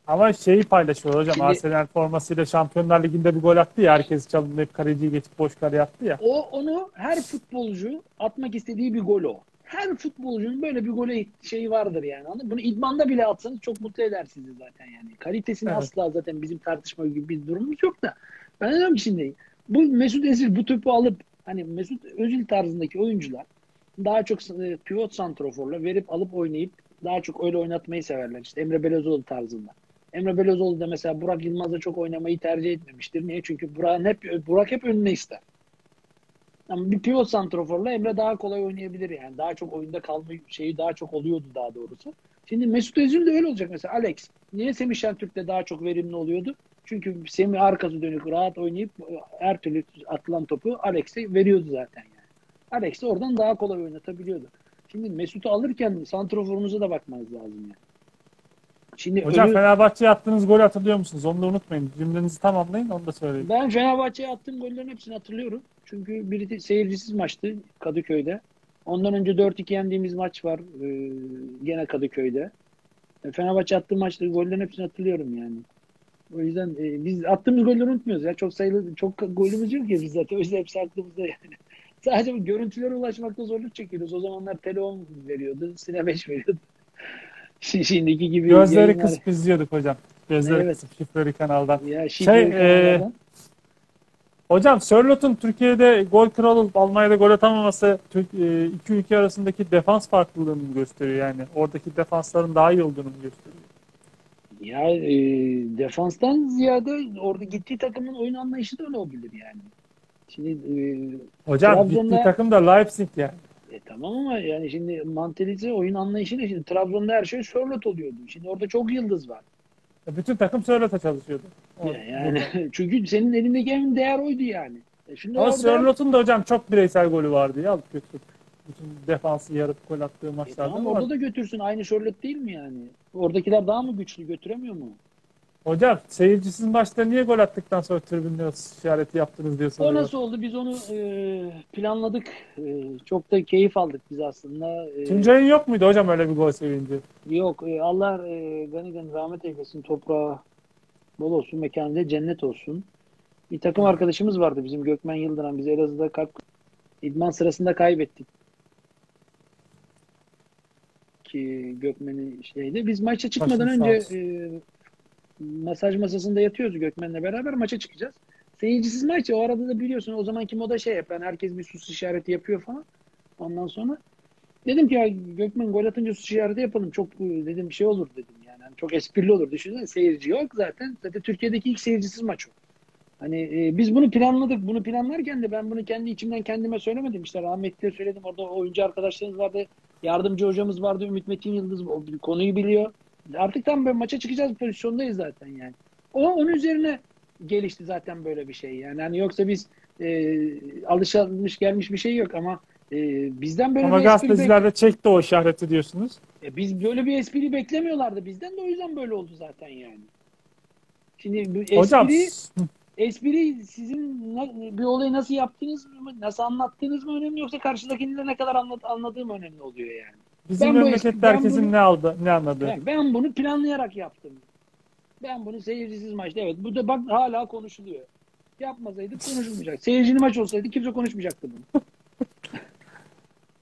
Ama şeyi paylaşıyor hocam. Şimdi- Arsenal formasıyla Şampiyonlar Ligi'nde bir gol attı ya. Herkes çalımlayıp kaleciyi geçip boş kare yaptı ya. O onu her futbolcu atmak istediği bir gol o. Her futbolcunun böyle bir gole şeyi vardır yani. Bunu idmanda bile atsanız çok mutlu eder sizi zaten yani. Kalitesini Evet. asla zaten bizim tartışma gibi bir durumumuz yok da. Ben diyorum ki şimdi bu Mesut Özil bu topu alıp hani Mesut Özil tarzındaki oyuncular daha çok e, pivot santroforla verip alıp oynayıp daha çok öyle oynatmayı severler. İşte Emre Belözoğlu tarzında. Emre Belözoğlu da mesela Burak Yılmaz'la çok oynamayı tercih etmemiştir. Niye? Çünkü Burak hep Burak hep önüne ister. Ama bir pivot santroforla Emre daha kolay oynayabilir yani. Daha çok oyunda kalma şeyi daha çok oluyordu daha doğrusu. Şimdi Mesut Özil de öyle olacak mesela. Alex. Niye Semih Şentürk'te daha çok verimli oluyordu? Çünkü Semih arkası dönük rahat oynayıp her türlü atılan topu Alex'e veriyordu zaten yani. Alex de oradan daha kolay oynatabiliyordu. Şimdi Mesut'u alırken santroforunuza da bakmanız lazım yani. Şimdi Hocam ölü- Fenerbahçe'ye attığınız golü hatırlıyor musunuz? Onu da unutmayın. Cümlenizi tamamlayın onu da söyleyin. Ben Fenerbahçe'ye attığım gollerin hepsini hatırlıyorum. Çünkü biri de seyircisiz maçtı Kadıköy'de. Ondan önce 4-2 yendiğimiz maç var e, gene Kadıköy'de. E, Fenerbahçe attığı maçta gollerin hepsini hatırlıyorum yani. O yüzden e, biz attığımız golleri unutmuyoruz ya. Çok sayılı çok golümüz yok ya biz zaten. O yüzden hepsi aklımızda yani. Sadece görüntülere ulaşmakta zorluk çekiyoruz. O zamanlar telefon veriyordu. Sine 5 veriyordu. Şi- Şimdiki gibi Gözleri yayınlar- kısıp izliyorduk hocam. Gözleri Evet. kısıp şifreli kanaldan. Ya Şey, şey, e, Hocam Sörlot'un Türkiye'de gol kralı olup Almanya'da gol atamaması e, iki ülke arasındaki defans farklılığını gösteriyor yani. Oradaki defansların daha iyi olduğunu gösteriyor? Ya e, defanstan ziyade orada gittiği takımın oyun anlayışı da öyle olabilir yani. Şimdi e, Hocam Trabzon'da- gittiği takım da Leipzig yani. e, tamam ama yani şimdi mantalite oyun anlayışı ne? Şimdi Trabzon'da her şey Sörlot oluyordu. Şimdi orada çok yıldız var. Bütün takım Sörlot'a çalışıyordu. O- Yani çünkü senin elindeki en değer oydu yani. E şimdi Ama orada Sörlot'un da hocam çok bireysel golü vardı ya alıp götürüp. Bütün defansı yarıp gol attığı e, maçlarda tamam var. orada da götürsün. Aynı Sörlot değil mi yani? Oradakiler daha mı güçlü götüremiyor mu? Hocam seyircisiz maçta niye gol attıktan sonra tribünde işareti yaptınız diye O soruyor. nasıl oldu? Biz onu e, planladık. E, çok da keyif aldık biz aslında. E, Tuncay'ın yok muydu hocam öyle bir gol sevinci? Yok e, Allah e, gani gani rahmet eylesin toprağı bol olsun mekanında cennet olsun. Bir takım arkadaşımız vardı bizim Gökmen Yıldıran. Biz Elazığ'da kalp idman sırasında kaybettik. Ki Gökmen'i şeydi. Biz maça çıkmadan Başın sağ önce e, masaj masasında yatıyoruz Gökmen'le beraber maça çıkacağız. Seyircisiz maç o arada da biliyorsun o zamanki moda şey yani herkes bir sus işareti yapıyor falan. Ondan sonra dedim ki ya Gökmen gol atınca sus işareti yapalım. Çok dedim şey olur dedim yani Yani çok esprili olur. Düşünsene seyirci yok zaten. Zaten Türkiye'deki ilk seyircisiz maç o. Hani e, biz bunu planladık. Bunu planlarken de ben bunu kendi içimden kendime söylemedim. İşte rahmetliye söyledim. Orada oyuncu arkadaşlarımız vardı. Yardımcı hocamız vardı. Ümit Metin Yıldız. O konuyu biliyor. Artık tam böyle maça çıkacağız pozisyondayız zaten yani. O onun üzerine gelişti zaten böyle bir şey. Yani hani yoksa biz e, alışılmış gelmiş bir şey yok ama e, bizden böyle Ama bir gazeteciler de çekti o işareti diyorsunuz. e, biz böyle bir espri beklemiyorlardı bizden de o yüzden böyle oldu zaten yani. Şimdi bu espri, Hocam espri sizin bir olayı nasıl yaptığınız mı, nasıl anlattığınız mı önemli yoksa karşıdakinin ne kadar anlat, anladığım önemli oluyor yani. Bizim ben ben herkesin bunu- ne aldı, ne anladı? Ben bunu planlayarak yaptım. Ben bunu seyircisiz maçta evet bu da bak hala konuşuluyor. Yapmasaydık konuşulmayacak. Seyircili maç olsaydı kimse konuşmayacaktı bunu.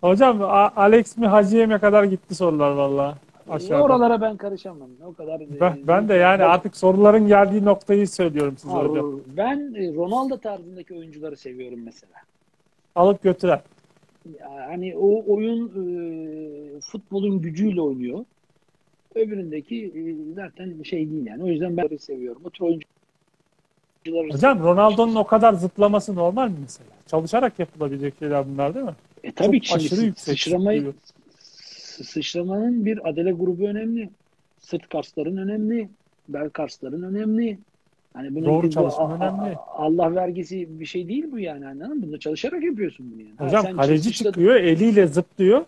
Hocam Alex mi Hacı'ya mı kadar gitti sorular valla aşağıda. Oralara ben karışamam. O kadar. Ben, ben de yani artık soruların geldiği noktayı söylüyorum size Ha, hocam. Ben e, Ronaldo tarzındaki oyuncuları seviyorum mesela. Alıp götüren. Yani o oyun e, futbolun gücüyle oynuyor. Öbüründeki e, zaten şey değil yani. O yüzden ben seviyorum. O tür oyuncuları Hocam Ronaldo'nun o kadar zıplaması normal mi mesela? Çalışarak yapılabilecek şeyler bunlar değil mi? E, tabii Çok ki aşırı şimdi yüksek sıçramayı, sı- sıçramanın bir adele grubu önemli. Sırt kasların önemli. Bel kasların önemli. Hani bunu Doğru bu- çalışma a- a- önemli. Allah vergisi bir şey değil bu yani anladın mı? Bunu çalışarak yapıyorsun bunu yani. Ha, Hocam sen kaleci sıçra- çıkıyor eliyle zıplıyor.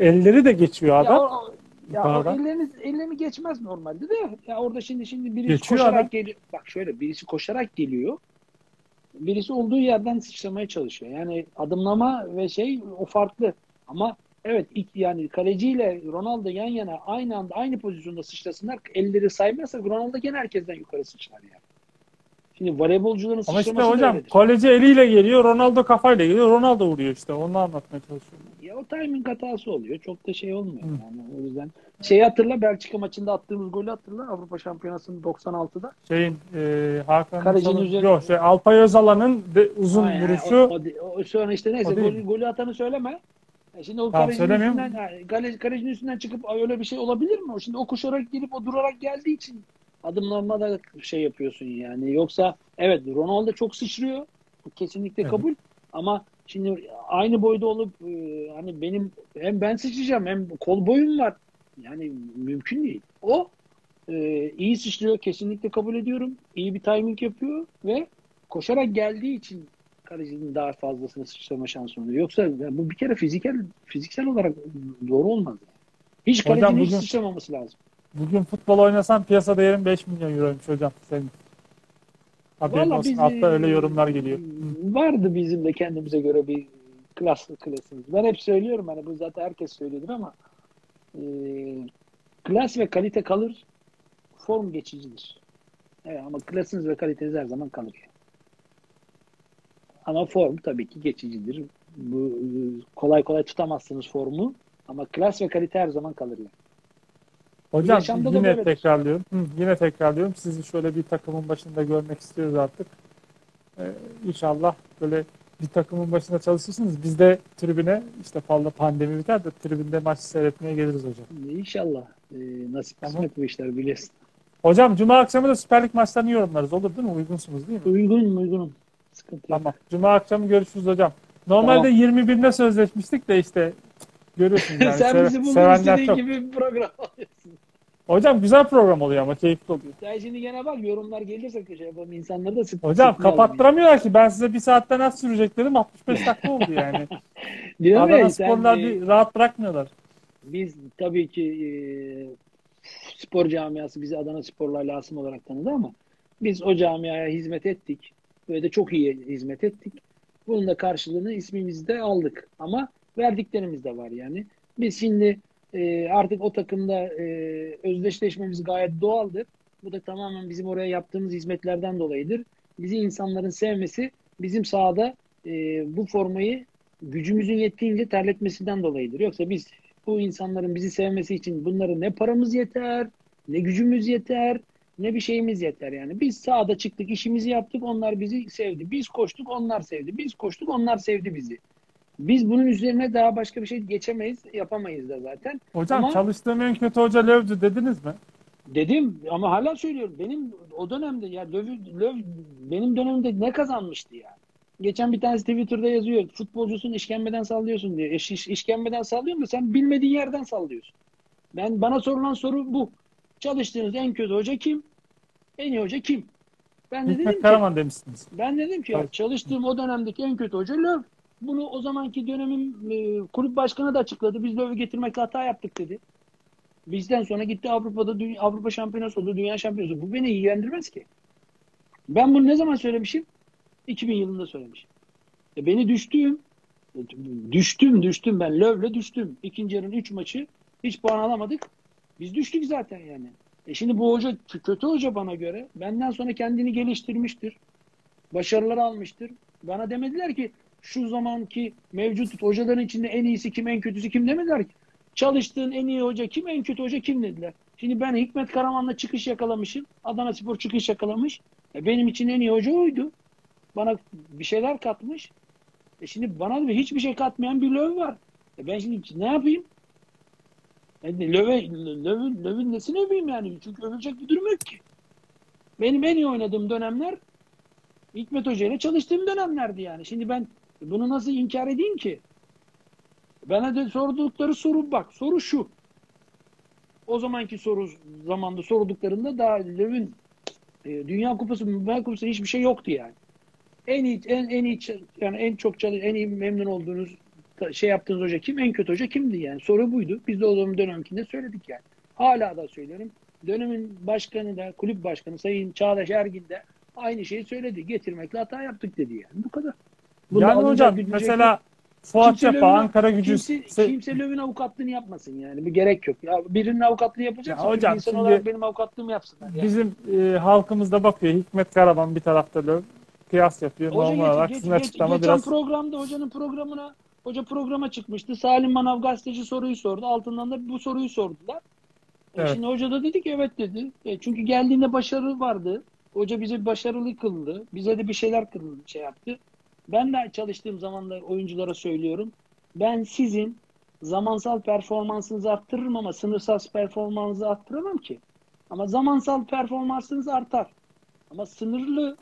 Elleri de geçiyor Ya, adam. o, ya o ellerini, ellerini geçmez normalde de. Ya orada şimdi şimdi birisi Geçiyor koşarak adam. geliyor. Bak şöyle birisi koşarak geliyor. Birisi olduğu yerden sıçramaya çalışıyor. Yani adımlama ve şey o farklı. Ama evet yani kaleciyle Ronaldo yan yana aynı anda aynı pozisyonda sıçrasınlar. Elleri saymazsa Ronaldo gene herkesten yukarı sıçrar yani. Şimdi voleybolcuların Ama işte hocam öyledir. kaleci eliyle geliyor, Ronaldo kafayla geliyor, Ronaldo vuruyor işte. Onu anlatmaya çalışıyorum. Ya o timing hatası oluyor. Çok da şey olmuyor. Hı. Yani o yüzden şeyi hatırla Belçika maçında attığımız golü hatırla Avrupa Şampiyonası'nın 96'da. Şeyin e, Hakan Kalecinin üzerine- Yok, şey, Alpay Özala'nın de uzun Aynen, vuruşu. O, o, o sonra işte neyse golü, golü atanı söyleme. Ya Şimdi o Tamam, kalecinin üstünden, ha, kale, kalecinin üstünden çıkıp "Ay, öyle bir şey olabilir mi? Şimdi o koşarak gelip o durarak geldiği için adımlanma da şey yapıyorsun yani. Yoksa evet Ronaldo çok sıçrıyor. Bu kesinlikle Evet. kabul. Ama şimdi aynı boyda olup e, hani benim hem ben sıçrayacağım hem kol boyum var. Yani mümkün değil. O e, iyi sıçrıyor. Kesinlikle kabul ediyorum. İyi bir timing yapıyor ve koşarak geldiği için kalecinin daha fazlasını sıçrama şansı oluyor. Yoksa ya bu bir kere fiziksel fiziksel olarak doğru olmaz. Hiç Hocam kalecinin hiç bugün- sıçramaması lazım. Bugün futbol oynasan piyasa değerin 5 milyon euroymuş hocam senin. Haberin Vallahi olsun. biz, Altta e, öyle yorumlar geliyor. Vardı bizim de kendimize göre bir klas klasımız. Ben hep söylüyorum hani bu zaten herkes söylüyordur ama e, klas ve kalite kalır, form geçicidir. Evet, ama klasınız ve kaliteniz her zaman kalır. Ama form tabii ki geçicidir. Bu e, kolay kolay tutamazsınız formu ama klas ve kalite her zaman kalır yani. Hocam yaşamda da yine böyledir. tekrarlıyorum. Hı, yine tekrarlıyorum. Sizi şöyle bir takımın başında görmek istiyoruz artık. Ee, inşallah böyle bir takımın başında çalışırsınız. Biz de tribüne işte fazla pandemi biter de tribünde maç seyretmeye geliriz hocam. İnşallah e, nasip Tamam. kısmet bu işler biliyorsun. Hocam Cuma akşamı da Süper Lig maçlarını yorumlarız. Olur değil mi? Uygunsunuz değil mi? Uygunum uygunum. Sıkıntı yok. Tamam. Cuma akşamı görüşürüz hocam. Normalde Tamam. 21'ine sözleşmiştik de işte görüyorsunuz yani. Sen bizi sevenler istediğin çok. gibi bir program alıyorsun. Hocam güzel program oluyor ama keyifli oluyor. Sen şimdi gene bak yorumlar gelirse şey yapalım insanları da sık Hocam kapattıramıyorlar ki. Ben size bir saatten az sürecek dedim. 65 dakika oldu yani. yani. Ya, Adana sen, sporlar bir rahat bırakmıyorlar. Biz tabii ki e, spor camiası bizi Adana Spor'la Lasım olarak tanıdı ama biz o camiaya hizmet ettik. Ve de çok iyi hizmet ettik. Bunun da karşılığını ismimizi de aldık. Ama verdiklerimiz de var yani. Biz şimdi e, artık o takımda e, özdeşleşmemiz gayet doğaldır. Bu da tamamen bizim oraya yaptığımız hizmetlerden dolayıdır. Bizi insanların sevmesi bizim sahada e, bu formayı gücümüzün yettiğince terletmesinden dolayıdır. Yoksa biz bu insanların bizi sevmesi için bunları ne paramız yeter, ne gücümüz yeter, ne bir şeyimiz yeter yani. Biz sahada çıktık, işimizi yaptık, onlar bizi sevdi. Biz koştuk, onlar sevdi. Biz koştuk, onlar sevdi bizi. Biz bunun üzerine daha başka bir şey geçemeyiz, yapamayız da zaten. Hocam Ama- çalıştığım en kötü hoca Lövcü dediniz mi? Dedim ama hala söylüyorum. Benim o dönemde ya Löw, Löw benim dönemimde ne kazanmıştı ya? Geçen bir tanesi Twitter'da yazıyor. Futbolcusun işkembeden sallıyorsun diyor. Eş, iş, işkembeden sallıyor mu? Sen bilmediğin yerden sallıyorsun. Ben bana sorulan soru bu. Çalıştığınız en kötü hoca kim? En iyi hoca kim? Ben de dedim ki, Karaman demişsiniz. ben dedim ki Evet. çalıştığım o dönemdeki en kötü hoca Löw. Bunu o zamanki dönemin e, kulüp başkanı da açıkladı. Biz Löw'ü getirmekle hata yaptık dedi. Bizden sonra gitti Avrupa'da dünya, Avrupa şampiyonası oldu, dünya şampiyonası. Bu beni ilgilendirmez ki. Ben bunu ne zaman söylemişim? 2000 yılında söylemişim. E beni düştüğüm, düştüm düştüm ben Löv'le düştüm. İkinci yarının 3 maçı hiç puan alamadık. Biz düştük zaten yani. E şimdi bu hoca kötü hoca bana göre. Benden sonra kendini geliştirmiştir. Başarılar almıştır. Bana demediler ki şu zamanki mevcut hocaların içinde en iyisi kim, en kötüsü kim demediler ki. Çalıştığın en iyi hoca kim, en kötü hoca kim dediler. Şimdi ben Hikmet Karaman'la çıkış yakalamışım. Adana Spor çıkış yakalamış. E benim için en iyi hoca oydu. Bana bir şeyler katmış. E şimdi bana hiçbir şey katmayan bir Löw var. E ben şimdi ne yapayım? Yani Löw'e, Löw'ün, Löw'ün nesini öveyim yani? Çünkü övülecek bir durum yok ki. Benim en iyi oynadığım dönemler Hikmet Hoca ile çalıştığım dönemlerdi yani. Şimdi ben bunu nasıl inkar edeyim ki? Bana de sordukları soru bak. Soru şu. O zamanki soru zamanda sorduklarında daha Löw'ün e, Dünya Kupası, Dünya Kupası hiçbir şey yoktu yani. En iyi en en iyi yani en çok çalış, en iyi memnun olduğunuz şey yaptığınız hoca kim? En kötü hoca kimdi yani? Soru buydu. Biz de o zaman dönemkinde söyledik yani. Hala da söylüyorum. Dönemin başkanı da, kulüp başkanı Sayın Çağdaş Ergin de aynı şeyi söyledi. Getirmekle hata yaptık dedi yani. Bu kadar. Bunda yani hocam mesela yok. Fuat Çapa, Ankara gücü Kimse, Se- kimse Löw'ün avukatlığını yapmasın yani. Bir gerek yok. Ya birinin avukatlığını yapacaksa Ya hocam insan olarak benim avukatlığımı yapsınlar. Yani. bizim e, halkımız da bakıyor. Hikmet Karaman bir tarafta Löw kıyas yapıyor. Hoca Normal geç- olarak geç- sizin geç- açıklama geçen biraz programda hocanın programına hoca programa çıkmıştı. Salim Manav gazeteci soruyu sordu. Altından da bu soruyu sordular. E Evet. Şimdi hoca da dedi ki evet dedi. E çünkü geldiğinde başarı vardı. Hoca bizi başarılı kıldı. Bize de bir şeyler kıldı, şey yaptı. Ben de çalıştığım zaman da oyunculara söylüyorum. Ben sizin zamansal performansınızı arttırırım ama sınırsal performansınızı arttıramam ki. Ama zamansal performansınız artar. Ama sınırlı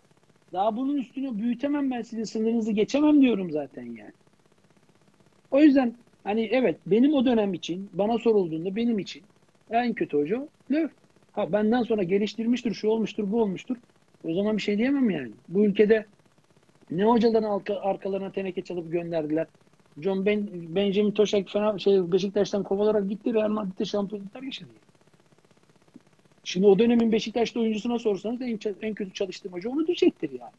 daha bunun üstünü büyütemem ben sizin sınırınızı geçemem diyorum zaten yani. O yüzden hani evet benim o dönem için bana sorulduğunda benim için en kötü hoca Löw. Ha benden sonra geliştirmiştir, şu olmuştur, bu olmuştur. O zaman bir şey diyemem yani. Bu ülkede ne hocaların arka, arkalarına teneke çalıp gönderdiler. John ben, Benjamin Toşak falan şey Beşiktaş'tan kovalarak gitti Real Madrid'de şampiyonluklar yaşadı. Şimdi o dönemin Beşiktaş'ta oyuncusuna sorsanız en, en kötü çalıştığım hoca onu diyecektir yani.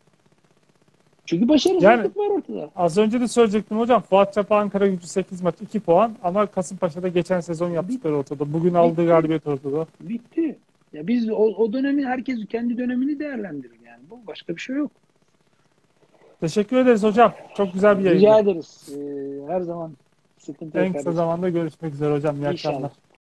Çünkü başarısızlık var ortada. Az önce de söyleyecektim hocam. Fuat Çapa Ankara gücü 8 maç 2 puan ama Kasımpaşa'da geçen sezon yaptıkları ortada. Bugün aldığı galibiyet ortada. Bitti. Ya biz o, o dönemi herkes kendi dönemini değerlendirir yani. Bu başka bir şey yok. Teşekkür ederiz hocam. Çok güzel bir yayın. Rica ederiz. Ee, her zaman sıkıntı. En kısa kardeşim. zamanda görüşmek üzere hocam. İyi akşamlar.